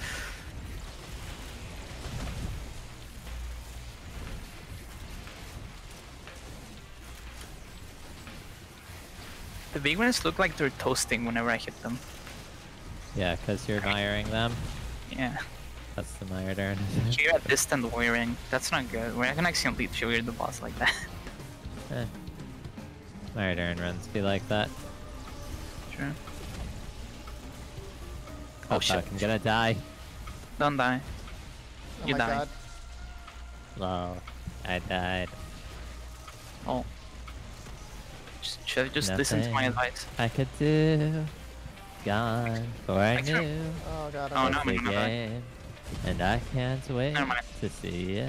The vagrants look like they're toasting whenever I hit them. Yeah, because you're miring them. Yeah. That's the mired you're at distant warring. That's not good. We're not gonna accidentally trigger the boss like that. eh. Mired urn runs be like that. Sure. Oh, Oh, shit. fuck, I'm gonna die. Don't die. Oh You my died. Lol. I died. Oh. Just, should have just listened to my advice. I could do. Gone for I knew. Oh god. Oh, I'm no, dead. I'm the gonna game. And I can't wait Never mind. to see ya.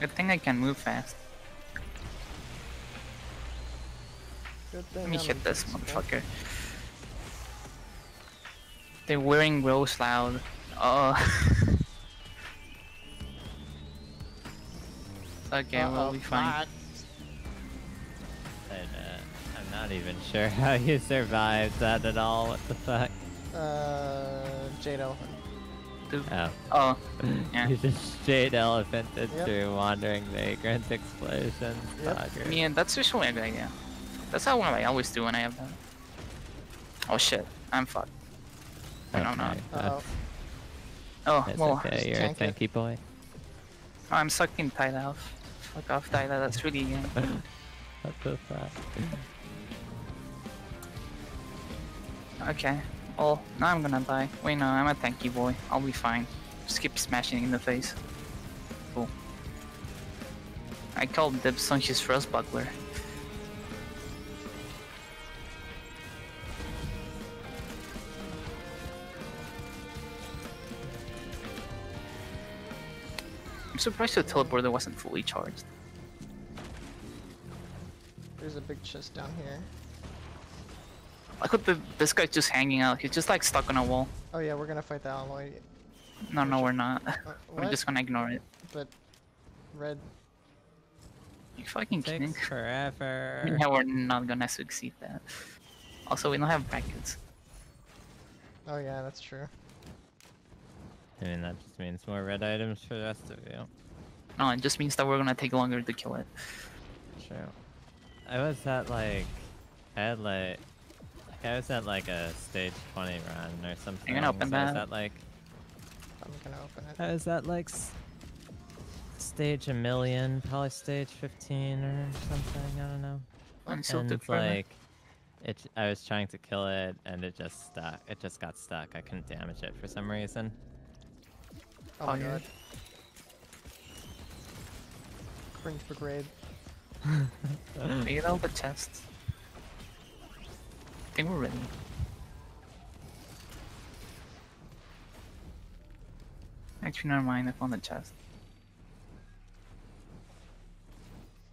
Good thing I can move fast. Let me I'm hit this motherfucker. They're wearing Rose Loud. Oh. It's okay, we'll Uh-oh, be fine. fuck. And, uh, I'm not even sure how you survived that at all. What the fuck? Uh, Jade Elephant. Dude. Oh. Oh, Yeah. you just straight elephanted Yep. through wandering vagrant explosions. Yep. Fucker. yeah, that's usually a good idea. That's how I always do when I have that. Oh shit, I'm fucked. I don't know. Uh-oh. Oh, It's well, okay, you're a tank it. tanky boy. I'm sucking Tide off. Fuck off, Tide, that's really game. What the fuck? Okay. Oh, now I'm gonna die. Wait, no, I'm a tanky boy. I'll be fine. Just keep smashing in the face. Cool. I called on his first buckler. I'm surprised the teleporter wasn't fully charged. There's a big chest down here. Look at the this guy's just hanging out. He's just like stuck on a wall. Oh yeah, we're gonna fight the alloy. No, no, we're not. Uh, we're just gonna ignore it. But red. You fucking kidding? Takes forever. Yeah, we're not gonna succeed that. Also, we don't have brackets. Oh yeah, that's true. I mean, that just means more red items for the rest of you. No, it just means that we're gonna take longer to kill it. True. I was at like, I had like, like I was at like a stage 20 run or something. gonna open so I that? like, I'm gonna open it. Oh, I was like stage a million, probably stage 15 or something. I don't know. And still and took like, it. I was trying to kill it, and it just stuck. It just got stuck. I couldn't damage it for some reason. Oh my Oh, yeah. god. Cringe brigade. Figure out the chests. I think we're ready. Actually, never mind. I found the chest.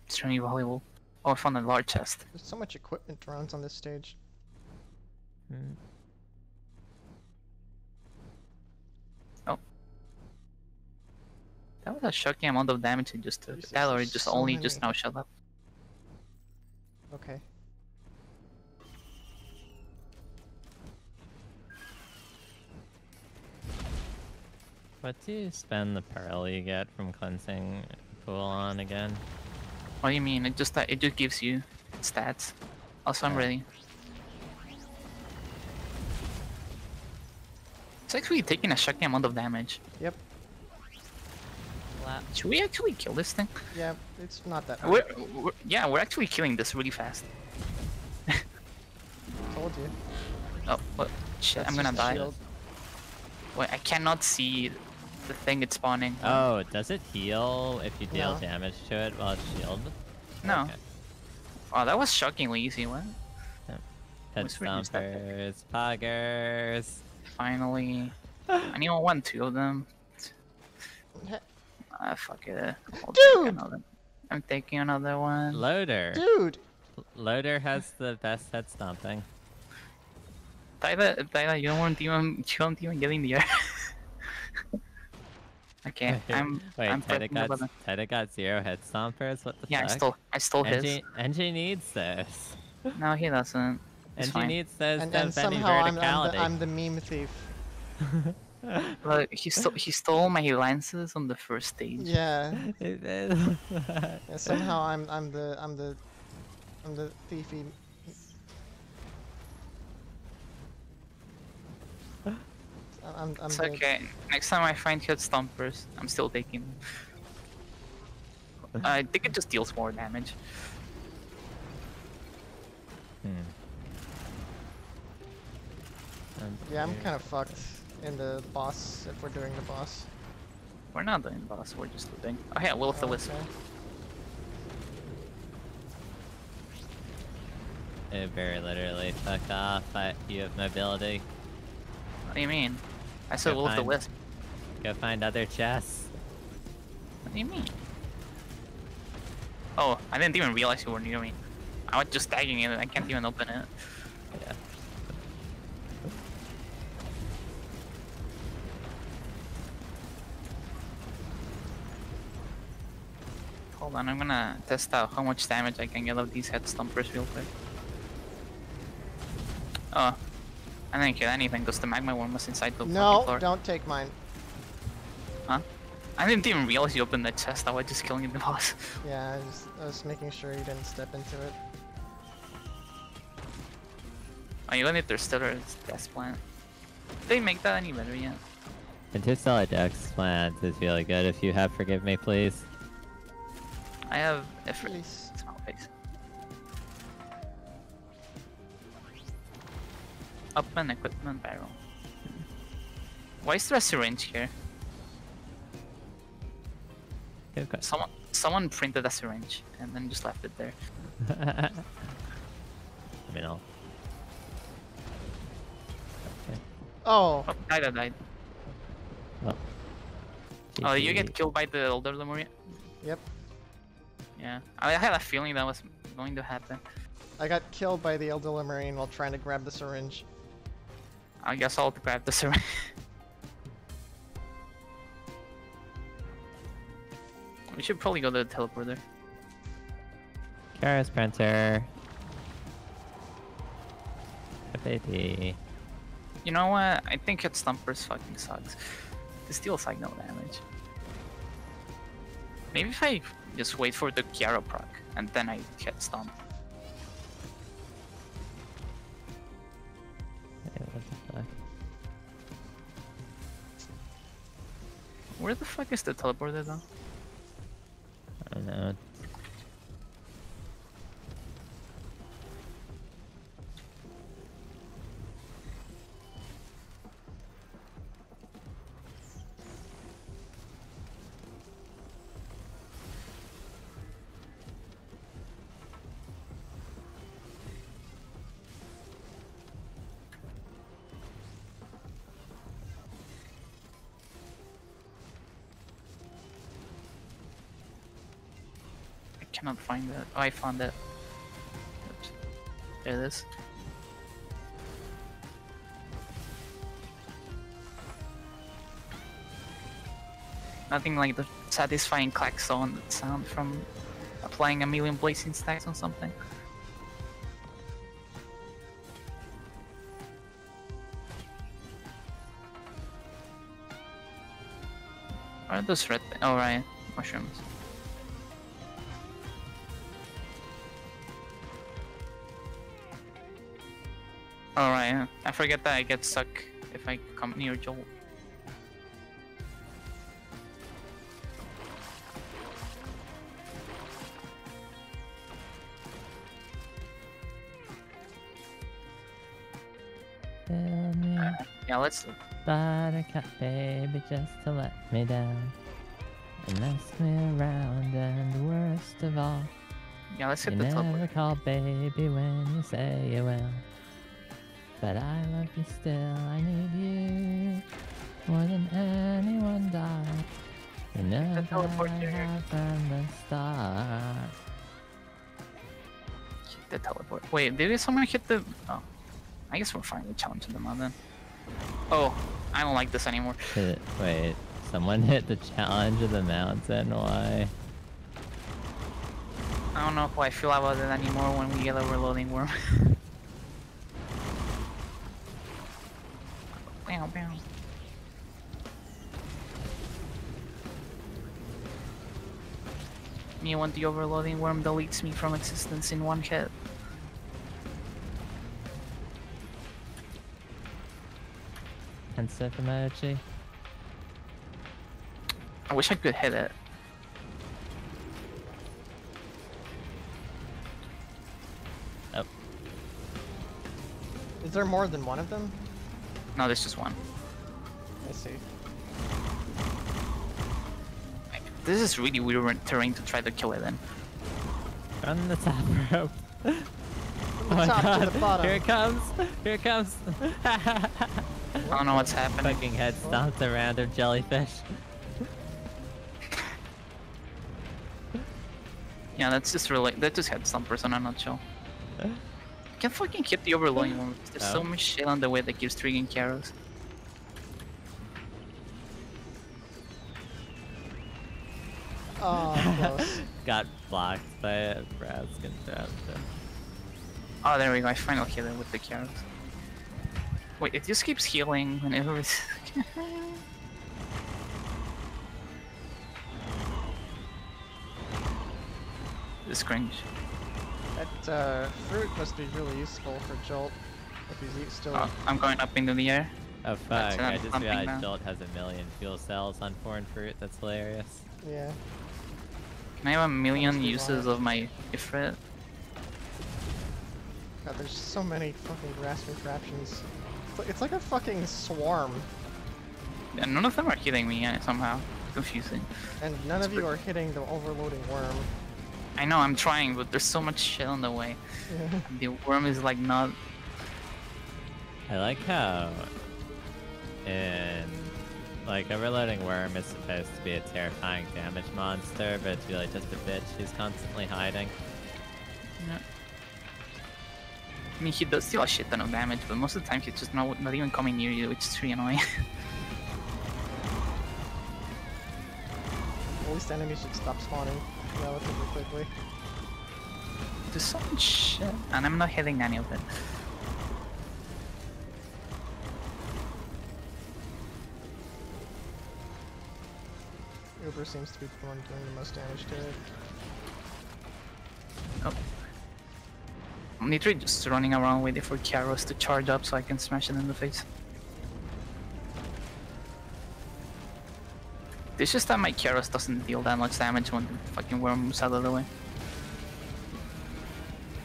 It's really valuable. Oh, I found a large chest. There's so much equipment drones on this stage. Hmm. That was a shocking amount of damage it just took. Jesus, That or it just so only just now shut up. Okay. What do you spend the pearl you get from cleansing pool on again? What do you mean? It just uh, it just gives you stats. Also, I'm ready. It's actually taking a shocking amount of damage. Yep. Should we actually kill this thing? Yeah, it's not that hard. We're, we're, yeah, we're actually killing this really fast. Told you. Oh, what? Shit, That's I'm gonna die. shield. Wait, I cannot see the thing it's spawning. Oh, does it heal if you deal No. damage to it while it's shielded? no. Okay. Oh, that was shockingly easy. What? Head Let's stompers, poggers. Finally. I only want two of them. Ah, fuck it. I'll Dude! Take I'm taking another one. Loader. Dude! Loader has the best head stomping. Tyler, Tyler, you don't want to even, you don't even get in the air. okay, Wait, I'm, Wait, I'm Tida pressing the got, button. Got zero head stompers? What the fuck? Yeah, I fuck? stole, I stole his. Engie, Engie needs this. No, he doesn't. It's Engie fine. needs this. And, and somehow I'm, I'm, the, I'm the meme thief. Look, he stole, he stole my lances on the first stage. Yeah. Yeah somehow I'm I'm the I'm the I'm the thiefy. I'm, I'm It's the, okay. Next time I find head stompers, I'm still taking them. I think it just deals more damage. Hmm. Sounds Yeah, I'm kind of fucked in the boss if we're doing the boss. We're not doing the boss, we're just looping. Oh yeah, Will of the Wisp. Okay. It very literally fuck off. I, you have mobility. What do you mean? I said Yeah, Will of the. Wisp. Go find other chests. What do you mean? Oh, I didn't even realize you were near me. I was just tagging it, I can't even open it. Yeah. Hold on, I'm gonna test out how much damage I can get of these head stumpers real quick. Oh, I didn't kill anything because the magma worm was inside the fucking No, floor. don't take mine. Huh? I didn't even realize you opened the chest, I was just killing the boss. Yeah, I was, I was making sure you didn't step into it. Oh, you need their Stiller's gas plant. Did they make that any better yet? Interstellar Desk plans is really good. If you have Forgive Me, please. I have effort. Please. Small face. Open equipment barrel. Why is there a syringe here? Good question. Someone someone printed a syringe and then just left it there. I mean, I'll. Okay. Oh, Oh, died, I died. Well. Oh, you get killed by the Elder Lemurian? Yep. Yeah, I had a feeling that was going to happen. I got killed by the Elder Lemurian while trying to grab the syringe. I guess I'll grab the syringe. we should probably go to the teleporter. Karis Printer. You know what? I think it Stumpers fucking sucks. The steel like no damage. Maybe if I just wait for the Kjaro proc and then I get Stomp. Where the fuck is the teleporter though? I don't know. I find it. Oh, I found it. Oops. There it is. Nothing like the satisfying klaxon sound from applying a million blazing stacks on something. Are those red? Oh right, mushrooms. Alright. I forget that I get stuck if I come near Joel. Yeah, let's buttercup baby, just to let me down. And mess me around, and worst of all, yeah, let's you the top. never call baby when you say you will. But I love you still, I need you more than anyone died. You know that I have from the start. Hit the teleport. Wait, did someone hit the? Oh, I guess we're finally challenging them on then. Oh, I don't like this anymore. Wait, someone hit the challenge of the mountain? Why? I don't know how I feel about it anymore when we get overloading worm. Bow, bow. Me when the overloading worm deletes me from existence in one hit. Pensive emoji? I wish I could hit it. Oh, Is there more than one of them? No, there's just one. I see. This is really weird terrain to try to kill it in. Run the top rope. From Oh the my top god, to the bottom. here it comes! Here it comes! I don't know what's happening. Fucking head stomped a random jellyfish. Yeah, that's just really that just had stumpers on a nutshell. I can't fucking hit the overloading one. There's so Oh. much shit on the way that keeps triggering Kjaro's. Oh. Got blocked by a brass contraption. Oh, there we go. I finally hit it with the Kjaro's. Wait, it just keeps healing whenever it's. this cringe. That uh, fruit must be really useful for Jolt. If he's still. Oh, I'm going up into the air. Oh fuck, I just something realized now. Jolt has a million fuel cells on foreign fruit, that's hilarious. Yeah. Can I have a million uses of my Ifrit? God, there's so many fucking brass contraptions. It's like, it's like a fucking swarm, Yeah, none of them are hitting me uh, somehow. Confusing. and none It's of you are hitting the overloading worm. I know I'm trying, but there's so much shit on the way. The worm is like not. I like how in like overloading worm is supposed to be a terrifying damage monster, but it's really just a bitch who's constantly hiding. I mean, he does deal a shit ton of damage, but most of the time he's just not, not even coming near you, which is really annoying. least enemies should stop spawning relatively quickly. There's so much shit, and I'm not hitting any of it. Uber seems to be the one doing the most damage to it. Oh. I'm literally just running around waiting for Kjaro's to charge up so I can smash it in the face. It's just that my Kjaro's doesn't deal that much damage when the fucking worm moves out of the way.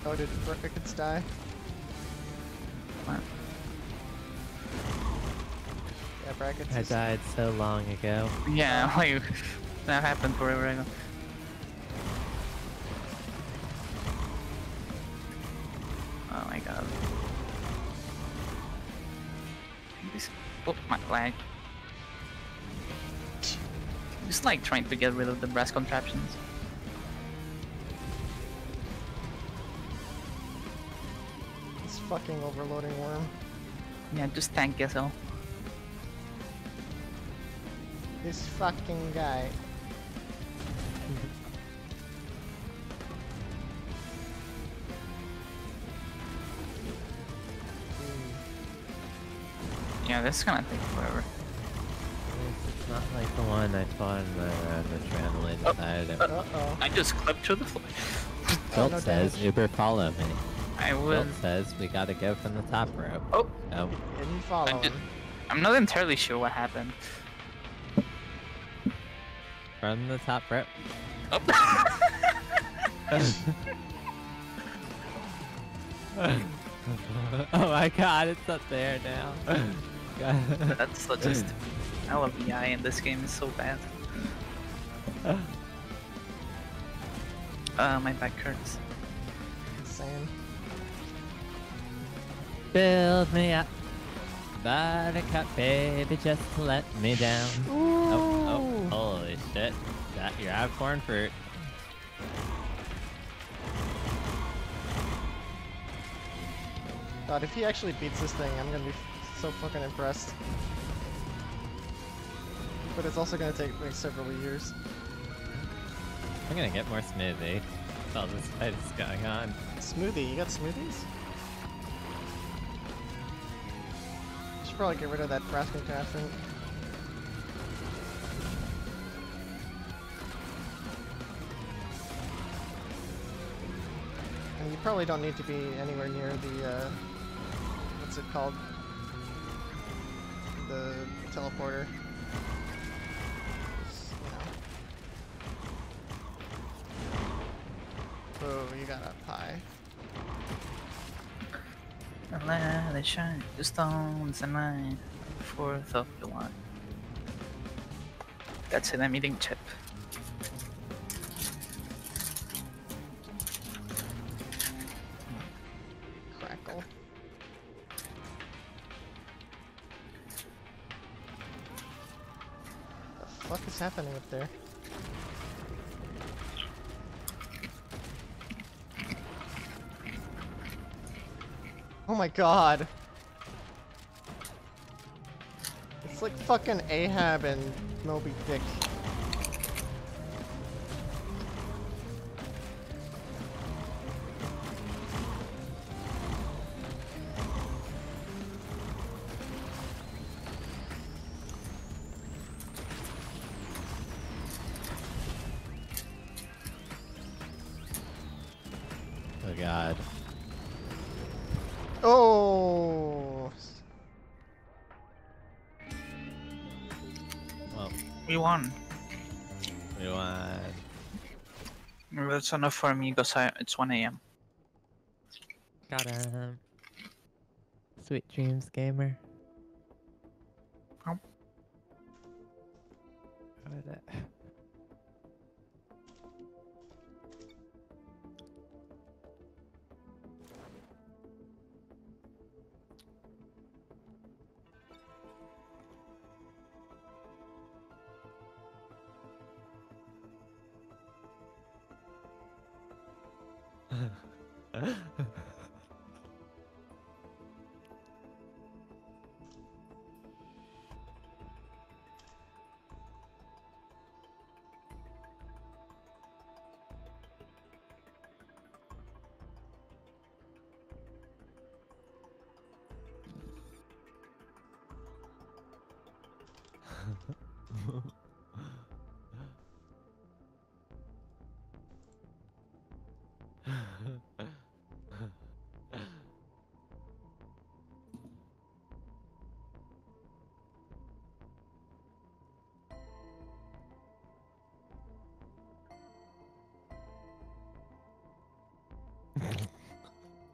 Oh, did Rickets die? What? Yeah, brackets. I is- died so long ago. Yeah, like that happened forever ago. Oh my god. This oh my lag. Just like trying to get rid of the brass contraptions. This fucking overloading worm. Yeah, just tank SL. This fucking guy. Yeah, this is gonna take forever. It's not like the one I fought in the round which randomly Oh, decided it. Uh oh. I just clipped to the floor. Jolt no says, damage. Uber follow me. I Jolt will. says, we gotta go from the top rope. Oh, Oh, Didn't follow I did- him. I'm not entirely sure what happened. from the top rope. Oh. oh my god, it's up there now. That's such a stupid. I love the eye in this game. It's so bad. Uh, my back hurts. Insane. Build me up. Buttercup, baby, just to let me down. Oh, oh, holy shit. That, you're out of corn fruit. God, if he actually beats this thing, I'm gonna be so fucking impressed. But it's also gonna take like several years. I'm gonna get more smoothie while this fight is going on. Smoothie, you got smoothies? Should probably get rid of that brass contraption. And you probably don't need to be anywhere near the, uh, what's it called? The teleporter. Let it shine the night, Fourth of July. That's it, I'm eating chip. Crackle. The fuck is happening up there? My god. It's like fucking Ahab and Moby Dick. We won. we won. That's enough for me because I, it's 1 a.m. Got him. Sweet dreams, gamer.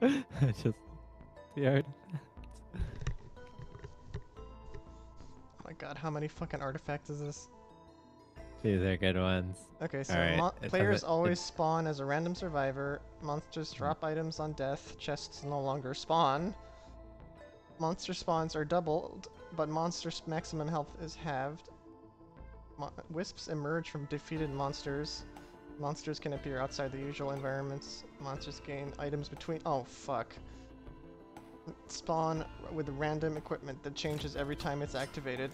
Just the. Oh my god, how many fucking artifacts is this? These are good ones. Okay, so Alright, mon- it's a players always it's- spawn as a random survivor. Monsters drop hmm. items on death. Chests no longer spawn. Monster spawns are doubled, but monsters' maximum health is halved. Mo- wisps emerge from defeated monsters. Monsters can appear outside the usual environments. Monsters gain items between. Oh fuck. Spawn with random equipment that changes every time it's activated.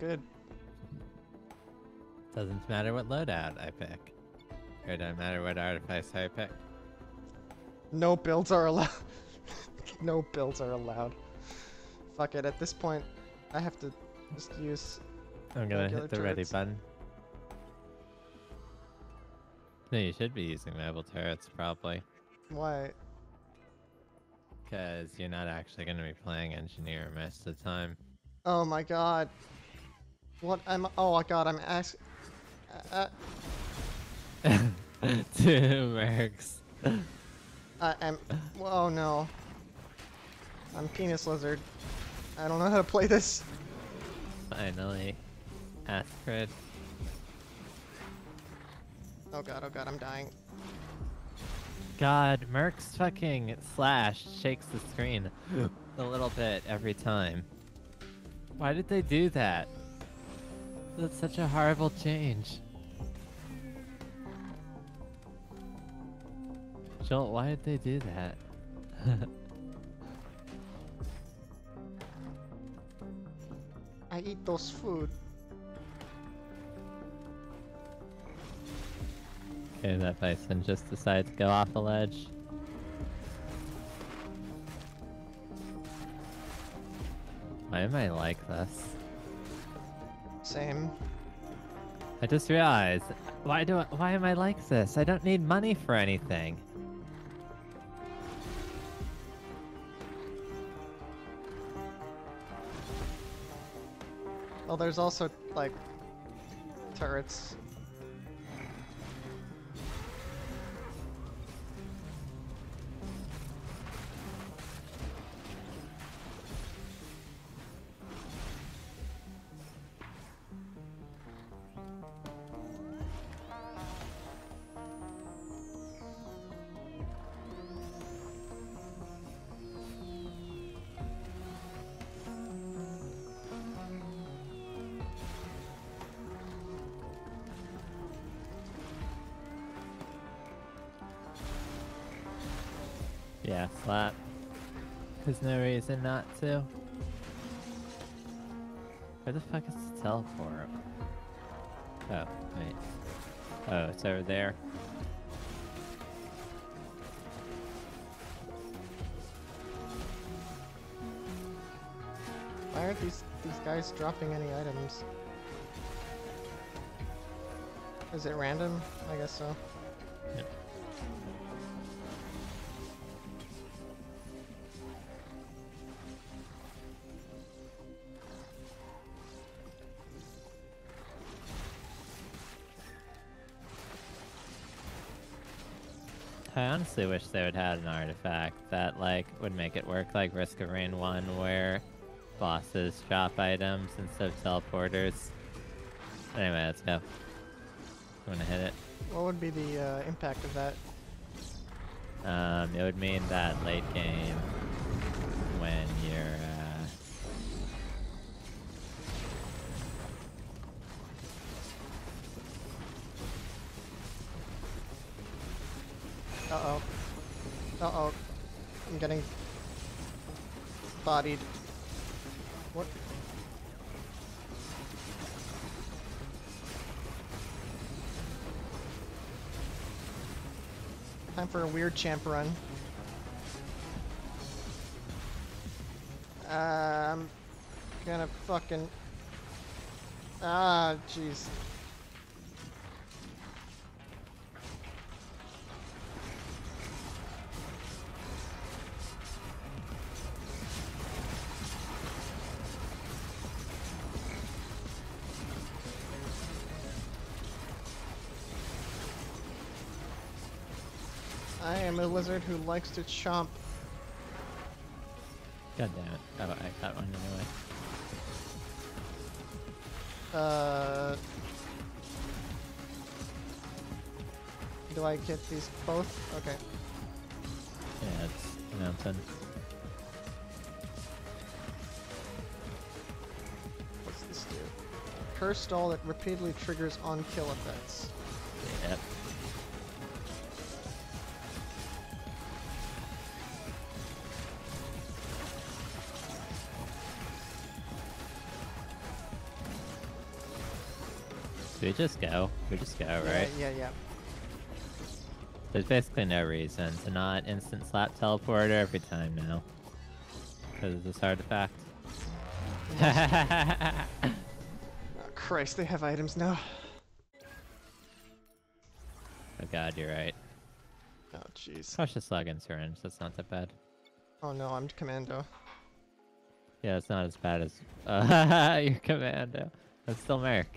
Good. Doesn't matter what loadout I pick. Or doesn't matter what artifice I pick. No builds are allowed. no builds are allowed. Fuck it, at this point, I have to just use. I'm gonna hit the ready button. No, you should be using mobile turrets probably. Why? Because you're not actually gonna be playing engineer most of the time. Oh my god. What am. Oh my god, I'm ask. Uh, Two mercs. I am. Oh no. I'm Penis Lizard. I don't know how to play this. Finally. Astrid. Oh god, oh god, I'm dying. God, Merc's fucking slash shakes the screen a little bit every time. Why did they do that? That's such a horrible change. Joel, why did they do that? I eat those food. Okay, that bison just decided to go off a ledge. Why am I like this? Same. I just realized, why do I, why am I like this? I don't need money for anything. Well, there's also, like, turrets. Reason not to. Where the fuck is the teleport? Oh, wait. Oh, it's over there. Why aren't these these guys dropping any items? Is it random? I guess so. Honestly wish they would have an artifact that like would make it work like Risk of Rain 1 where bosses drop items instead of teleporters. Anyway, let's go. I'm gonna hit it? What would be the uh, impact of that? Um, it would mean that late game champ run. Uh, I'm gonna fucking. Ah, jeez. Lizard who likes to chomp. God damn it. Oh, I got one anyway. Uh, do I get these both? Okay. Yeah, it's a mountain. What's this do? Curse stall that repeatedly triggers on kill effects. We just go? We just go, right? Yeah, yeah, yeah. There's basically no reason to not instant slap teleporter every time now. Because of this artifact. Oh, Christ, they have items now. oh god, you're right. Oh, jeez. Cautious slug and syringe, that's not that bad. Oh no, I'm commando. Yeah, it's not as bad as uh, your commando. That's still Merc.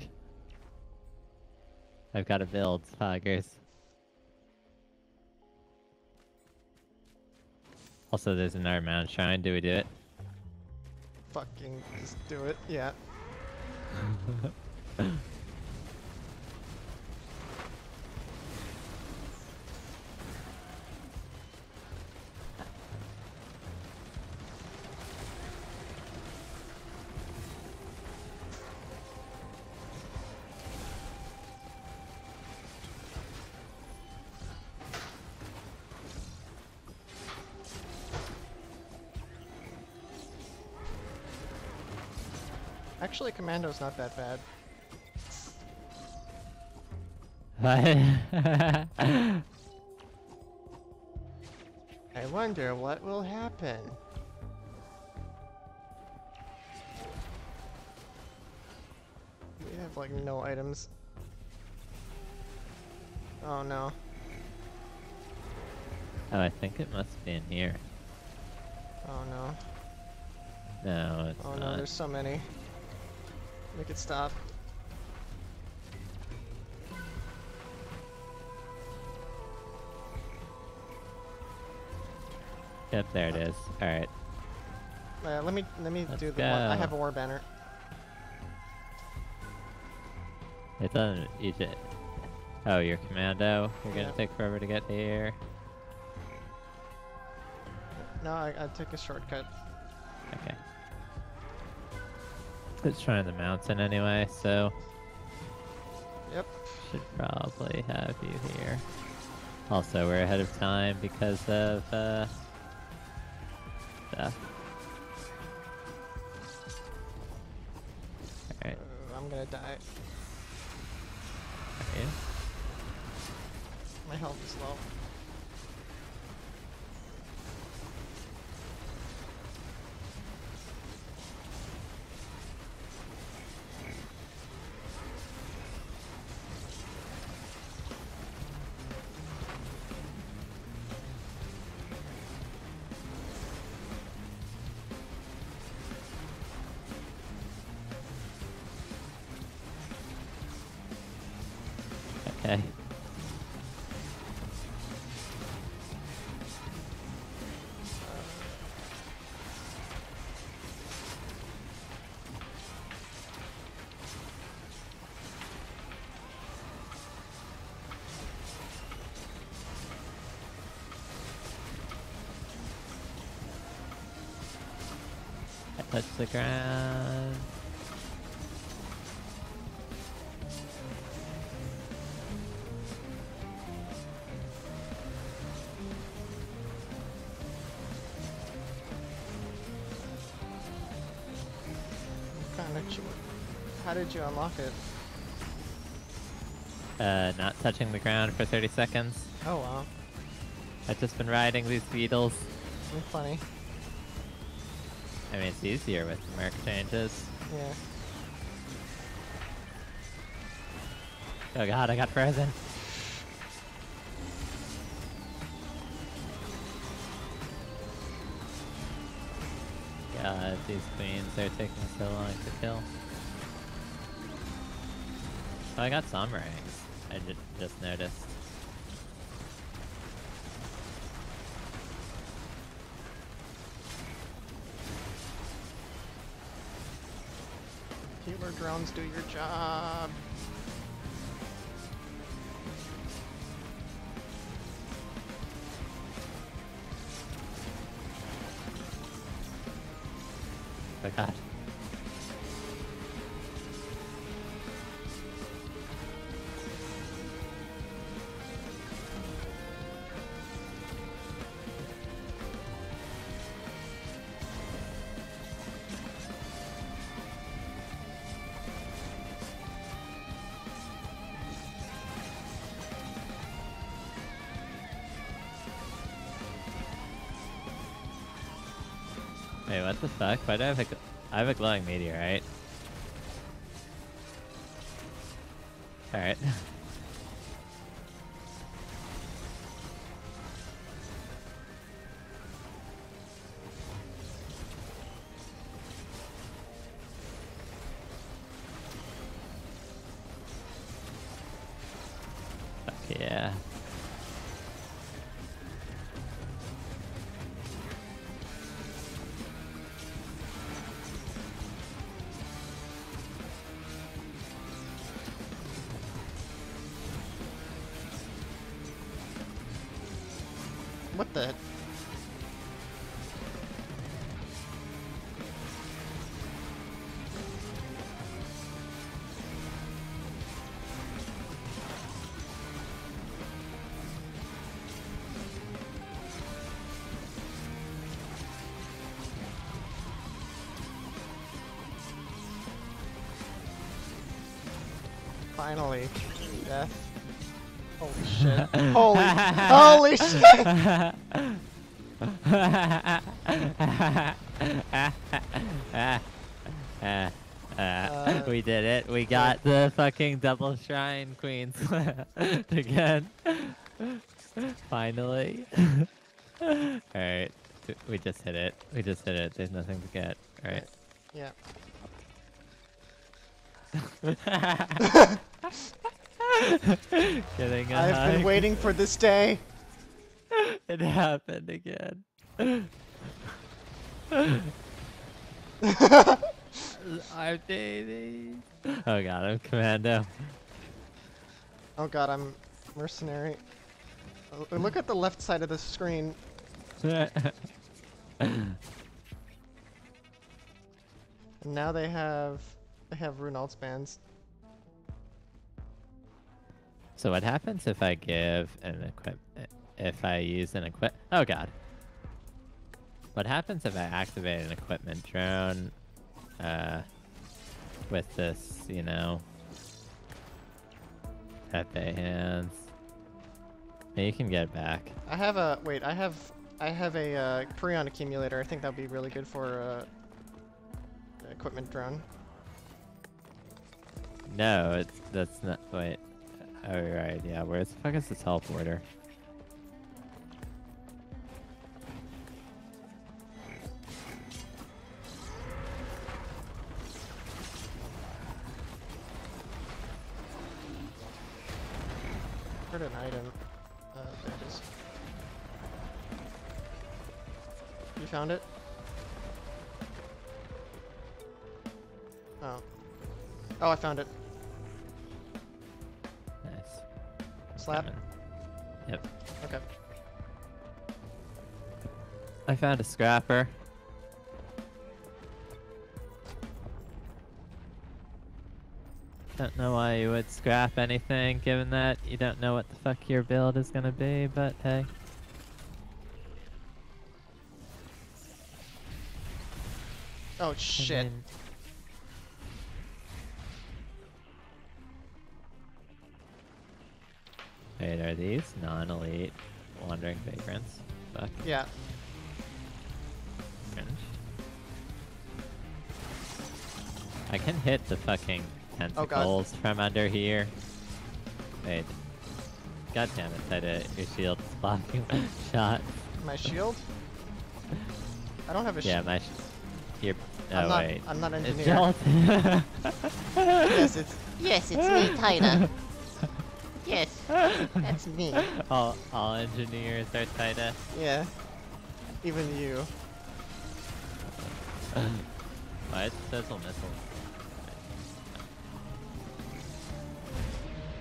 I've got to build Foggers. Also, there's another mountain shrine. Do we do it? Fucking just do it. Yeah. commando's not that bad. I wonder what will happen. We have like no items. Oh no. oh, I think it must be in here. Oh no. No, it's Oh no, there's so many. Make it stop. Yep, there it is. All right. Uh, let me let me Let's do the one. I have a war banner. It doesn't. you ju- Oh, your commando. You're gonna take forever to get here. No, I, I took a shortcut. Let's try the mountain anyway, so Yep. should probably have you here. Also, we're ahead of time because of uh, stuff. Alright, Uh, I'm gonna die. are you? My health is low. I touched the ground. How did you unlock it? Uh, not touching the ground for 30 seconds. Oh wow. I've just been riding these beetles. Mm, Funny. I mean, it's easier with merc changes. Yeah. Oh god, I got frozen. God, these queens are taking so long to kill. Oh, I got some rings. I ju- just noticed. Do your job. The fuck? Why do I have a, I have a glowing meteorite? The? Finally, death. Holy shit. Holy, holy shit! Uh, we did it. We got the fucking double shrine queens again. Finally. Alright. We just hit it. We just hit it. There's nothing to get. Alright. Yeah. Getting a I've been waiting for this day. It happened again. Our baby. Oh god, I'm commando. Oh god, I'm mercenary. Uh, Look at the left side of the screen. And now they have they have Runald's bands. so what happens if I give an equip if I use an equip Oh god. What happens if I activate an equipment drone uh, with this, you know, Pepe hands? You can get back. I have a wait. I have I have a uh, Preon accumulator. I think that'd be really good for uh, equipment drone. No, it's that's not. Wait. Oh right, yeah. Where the fuck is the teleporter? Found it? Oh. Oh, I found it. Nice. Slap. Yep. Okay. I found a scrapper. Don't know why you would scrap anything, given that you don't know what the fuck your build is gonna be, but hey. Oh shit. mean, Wait, are these non-elite wandering vagrants? Fuck, Yeah. cringe. I can hit the fucking Oh, tentacles from under here. Wait. God damn it, Tita, your shield's blocking my shot. My shield? I don't have a shield. Yeah, shield. my sh your I'm oh not wait. I'm not It's engineer. Jolt. yes, it's Yes, it's me, Tyna. Yes, that's me. all all engineers are Tita. yeah. Even you. Why it's sizzle missile?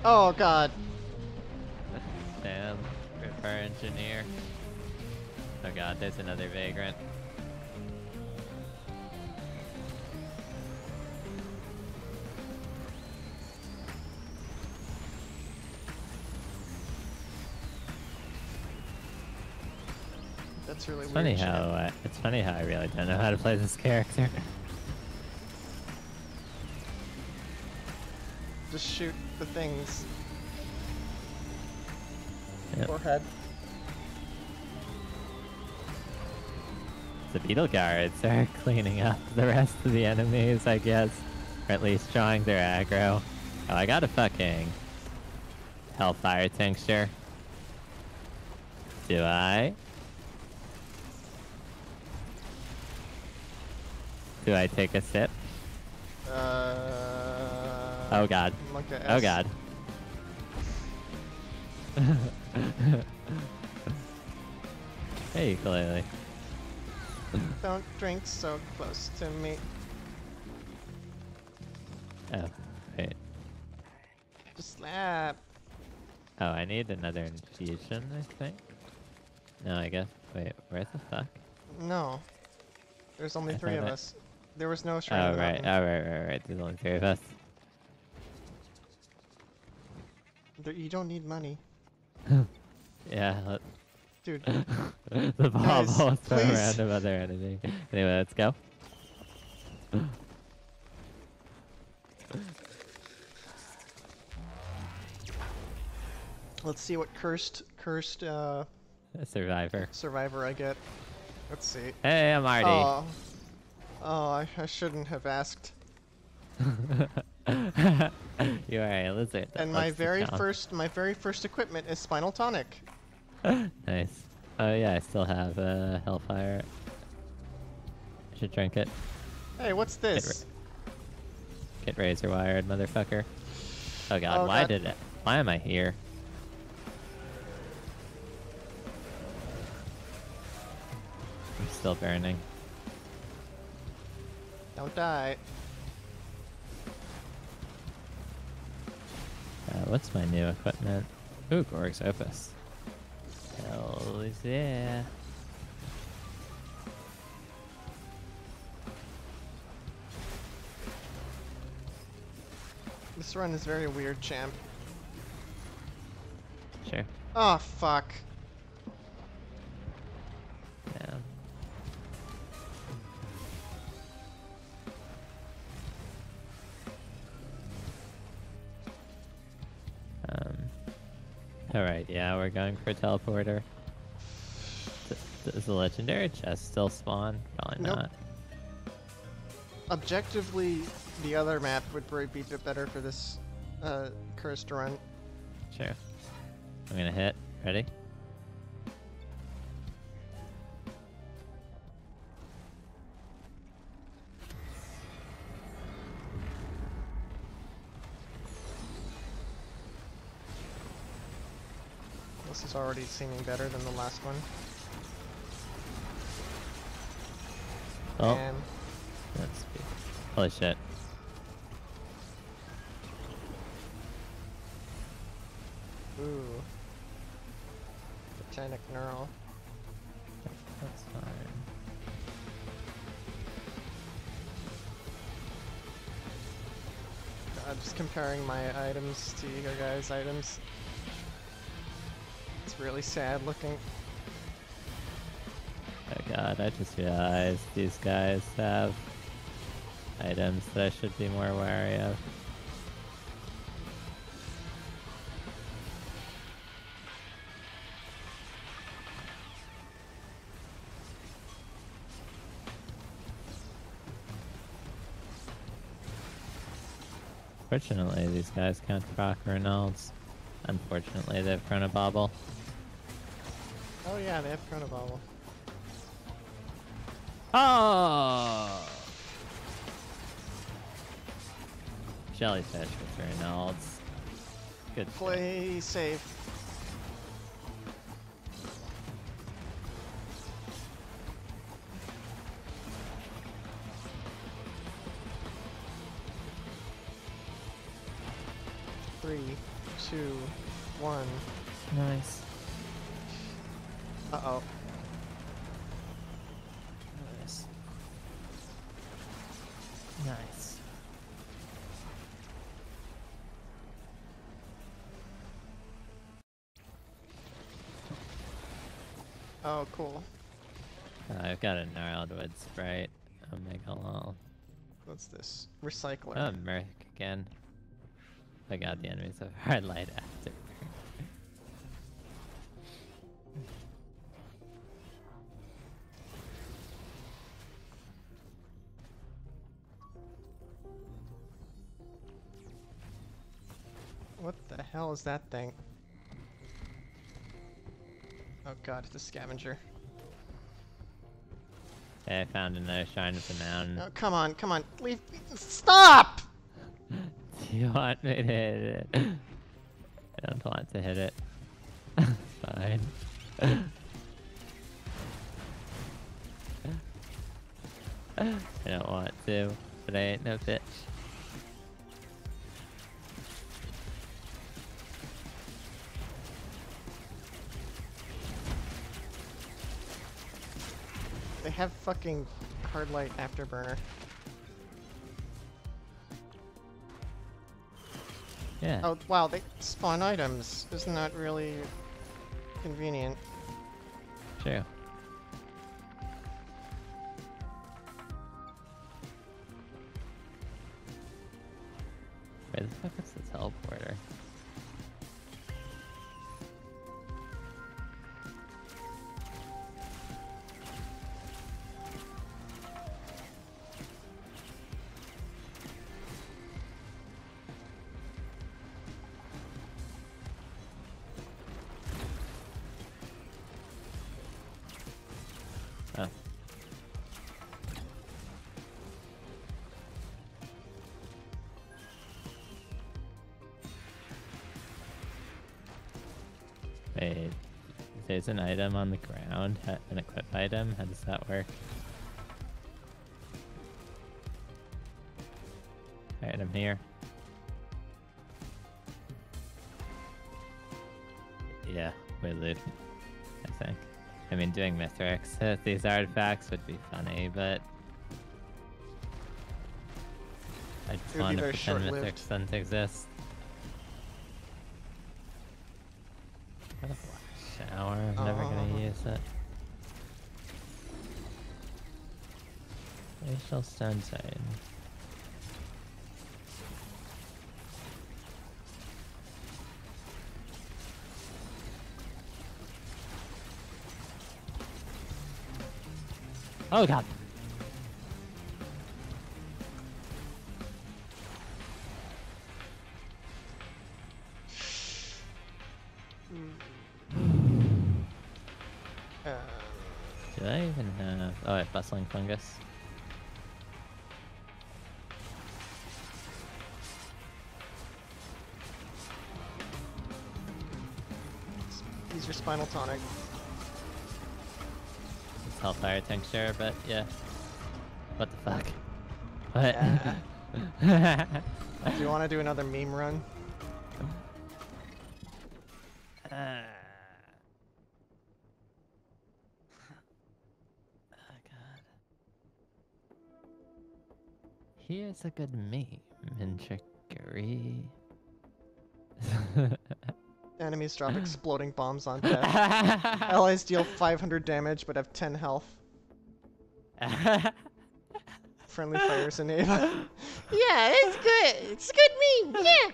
Oh god. Damn, repair engineer. Oh god, there's another vagrant. That's really It's funny shit. how uh, it's funny how I really don't know how to play this character. Just shoot the things. Yep. Forehead. The beetle guards are cleaning up the rest of the enemies, I guess. Or at least drawing their aggro. Oh, I got a fucking hellfire tincture. Do I? Do I take a sip? Uh. Oh god. Oh god. hey, ukulele. Don't drink so close to me. Oh, wait. Just slap. Oh, I need another infusion, I think. No, I guess. Wait, where the fuck? No. There's only I three of I- us. There was no shrine. Oh, right. Oh, right, right, right. There's only three of us. There- you don't need money. Yeah, let, Dude, the will throw please. random other enemy. Anyway, let's go. let's see what cursed cursed uh, survivor. survivor I get. Let's see. Hey, I'm Artie. Oh, oh I, I shouldn't have asked. you are a lizard. that And my very first my very first equipment is spinal tonic. nice. Oh yeah, I still have uh, Hellfire. I should drink it. Hey, what's this? Get razor wired, motherfucker. Oh god, Oh, why God. did it? Why am I here? I'm still burning. Don't die. Uh, what's my new equipment? Ooh, Gorag's Opus. Hell yeah. This run is very weird, champ. Sure. Oh fuck. Alright, yeah, we're going for teleporter. D- Does the legendary chest still spawn? Probably Nope. not. Objectively, the other map would probably be a bit better for this uh, cursed run. Sure. I'm gonna hit. Ready? Already seeming better than the last one. Oh, And that's be- Holy shit. ooh, Botanic Neural. That's fine. I'm just comparing my items to you guys' items. Really sad looking. Oh god, I just realized these guys have items that I should be more wary of. Fortunately, these guys can't proc Runalds. Unfortunately, they have Chronobauble. Oh yeah, they have Chronobauble. Oh! Jellyfish with Reynolds. Good shit. Play safe. Three, two, one. Nice. Uh oh. Nice. Nice. Oh, cool. Uh, I've got a gnarled wood sprite. Omega lol. What's this? Recycler. Oh, Merc again. I got the enemies of hard light after. Is that thing? Oh god, it's a scavenger. Okay, I found another shrine of the mountain. Oh, come on, come on, leave me. Stop! Do you want me to hit it? I don't want to hit it. Fine. I don't want to, but I ain't no bitch. Fucking hard light afterburner. Yeah. Oh wow, they spawn items. Isn't that really convenient? True. There's an item on the ground, an equip item, how does that work? Alright, I'm here. Yeah, we loot, I think. I mean, doing Mithrix with these artifacts would be funny, but... I just want to pretend. Mithrix doesn't exist shower. I'm never uh. gonna use it. Facial stand side. Oh god. Oh, fungus. use your spinal tonic. It's hellfire tincture, but yeah. What the fuck? What? Do you want to do another meme run? Here's a good meme and trickery. Enemies drop exploding bombs on death. Allies deal 500 damage but have 10 health. Friendly fires enable. Yeah, it's good. It's a good meme. Yeah.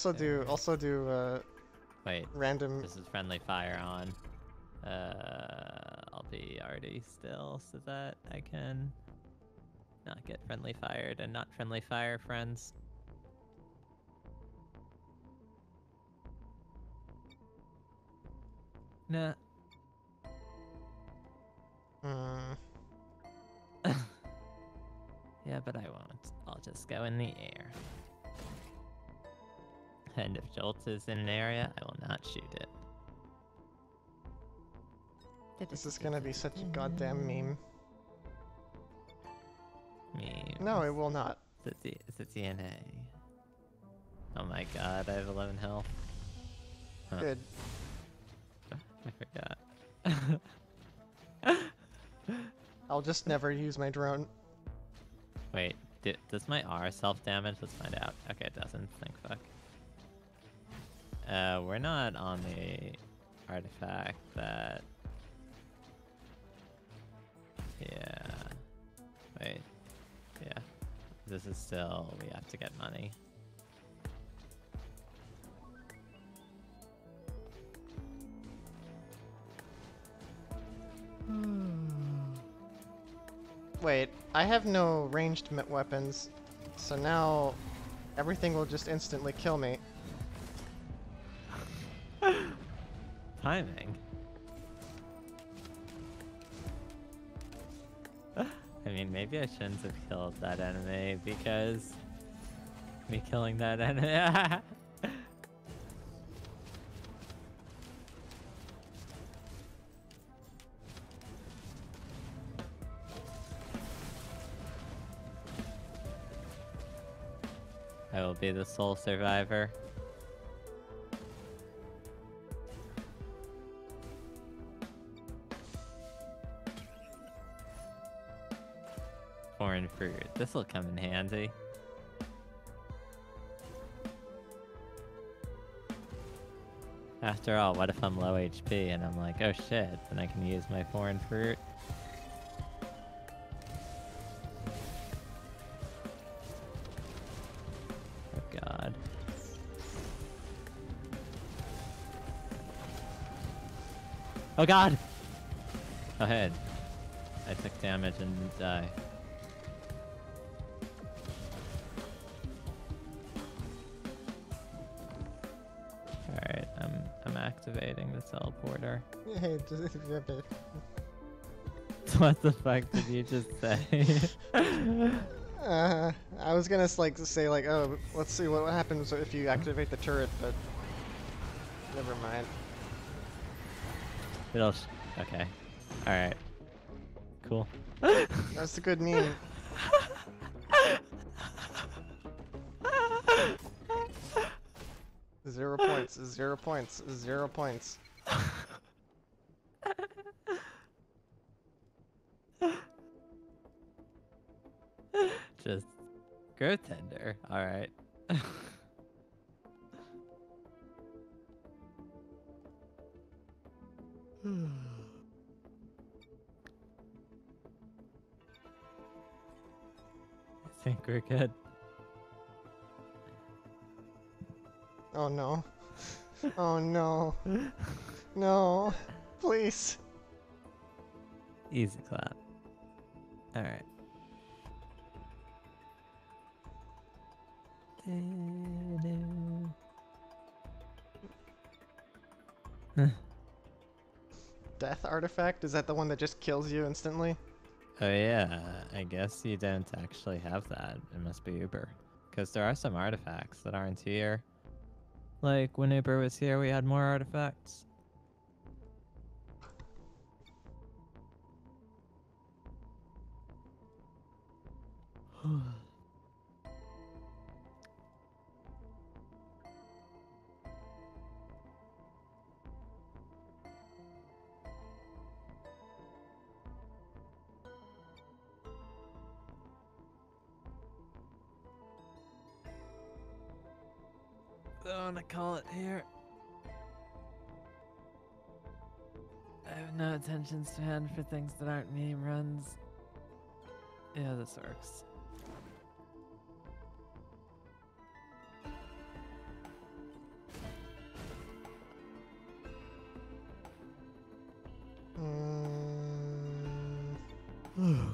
Also do, also do uh, Wait, random. this is friendly fire on. Uh, I'll be arty still so that I can not get friendly fired and not friendly fire friends. Nah. Mm, Yeah, but I won't. I'll just go in the air. And if Jolt is in an area, I will not shoot it. this is gonna be such a goddamn meme. Me. No, it will not. It's a, D- it's a DNA. Oh my god, I have 11 health. Huh. Good. I forgot. I'll just never use my drone. Wait, di- does my R self damage? Let's find out. Okay, it doesn't. Thank fuck. Uh, we're not on the artifact that. Yeah. Wait. Yeah. This is still. We have to get money. Wait, I have no ranged weapons, so now everything will just instantly kill me. Timing. I mean, maybe I shouldn't have killed that enemy because me killing that enemy. I will be the sole survivor. Foreign fruit. This will come in handy. After all, what if I'm low HP and I'm like, oh shit, then I can use my foreign fruit? Oh god. Oh god! Go ahead. I took damage and didn't die. what the fuck did you just say? Uh, I was gonna like say like, oh, let's see what happens if you activate the turret, but never mind. It else? okay. Alright. Cool. That's a good meme. Zero points. Zero points. Zero points. Just grow tender. Alright. Eh. Death artifact? Is that the one that just kills you instantly? Oh yeah, I guess you don't actually have that. It must be Uber. Because there are some artifacts that aren't here. Like when Uber was here, we had more artifacts. Span for things that aren't meme runs. Yeah, this works. Mm,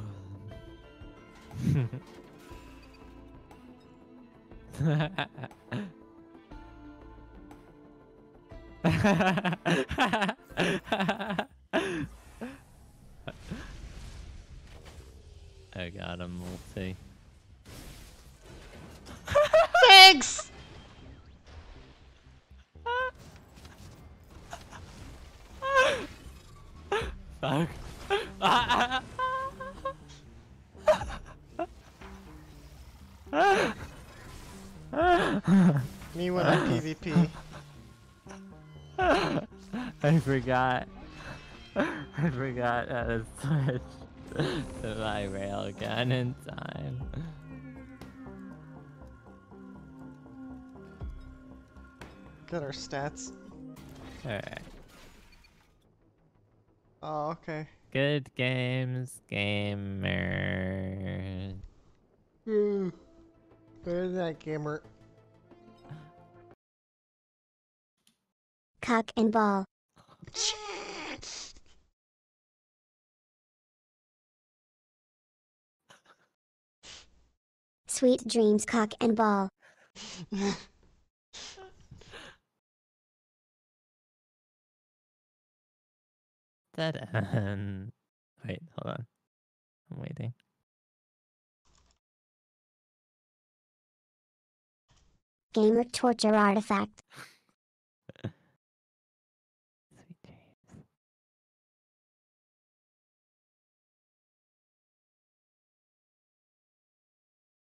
Got our stats. Alright. Oh, okay. Good games, gamer. Hmm. Better than that gamer. Cock and ball. Sweet dreams, cock and ball. End. Wait, hold on. I'm waiting. Gamer torture artifact.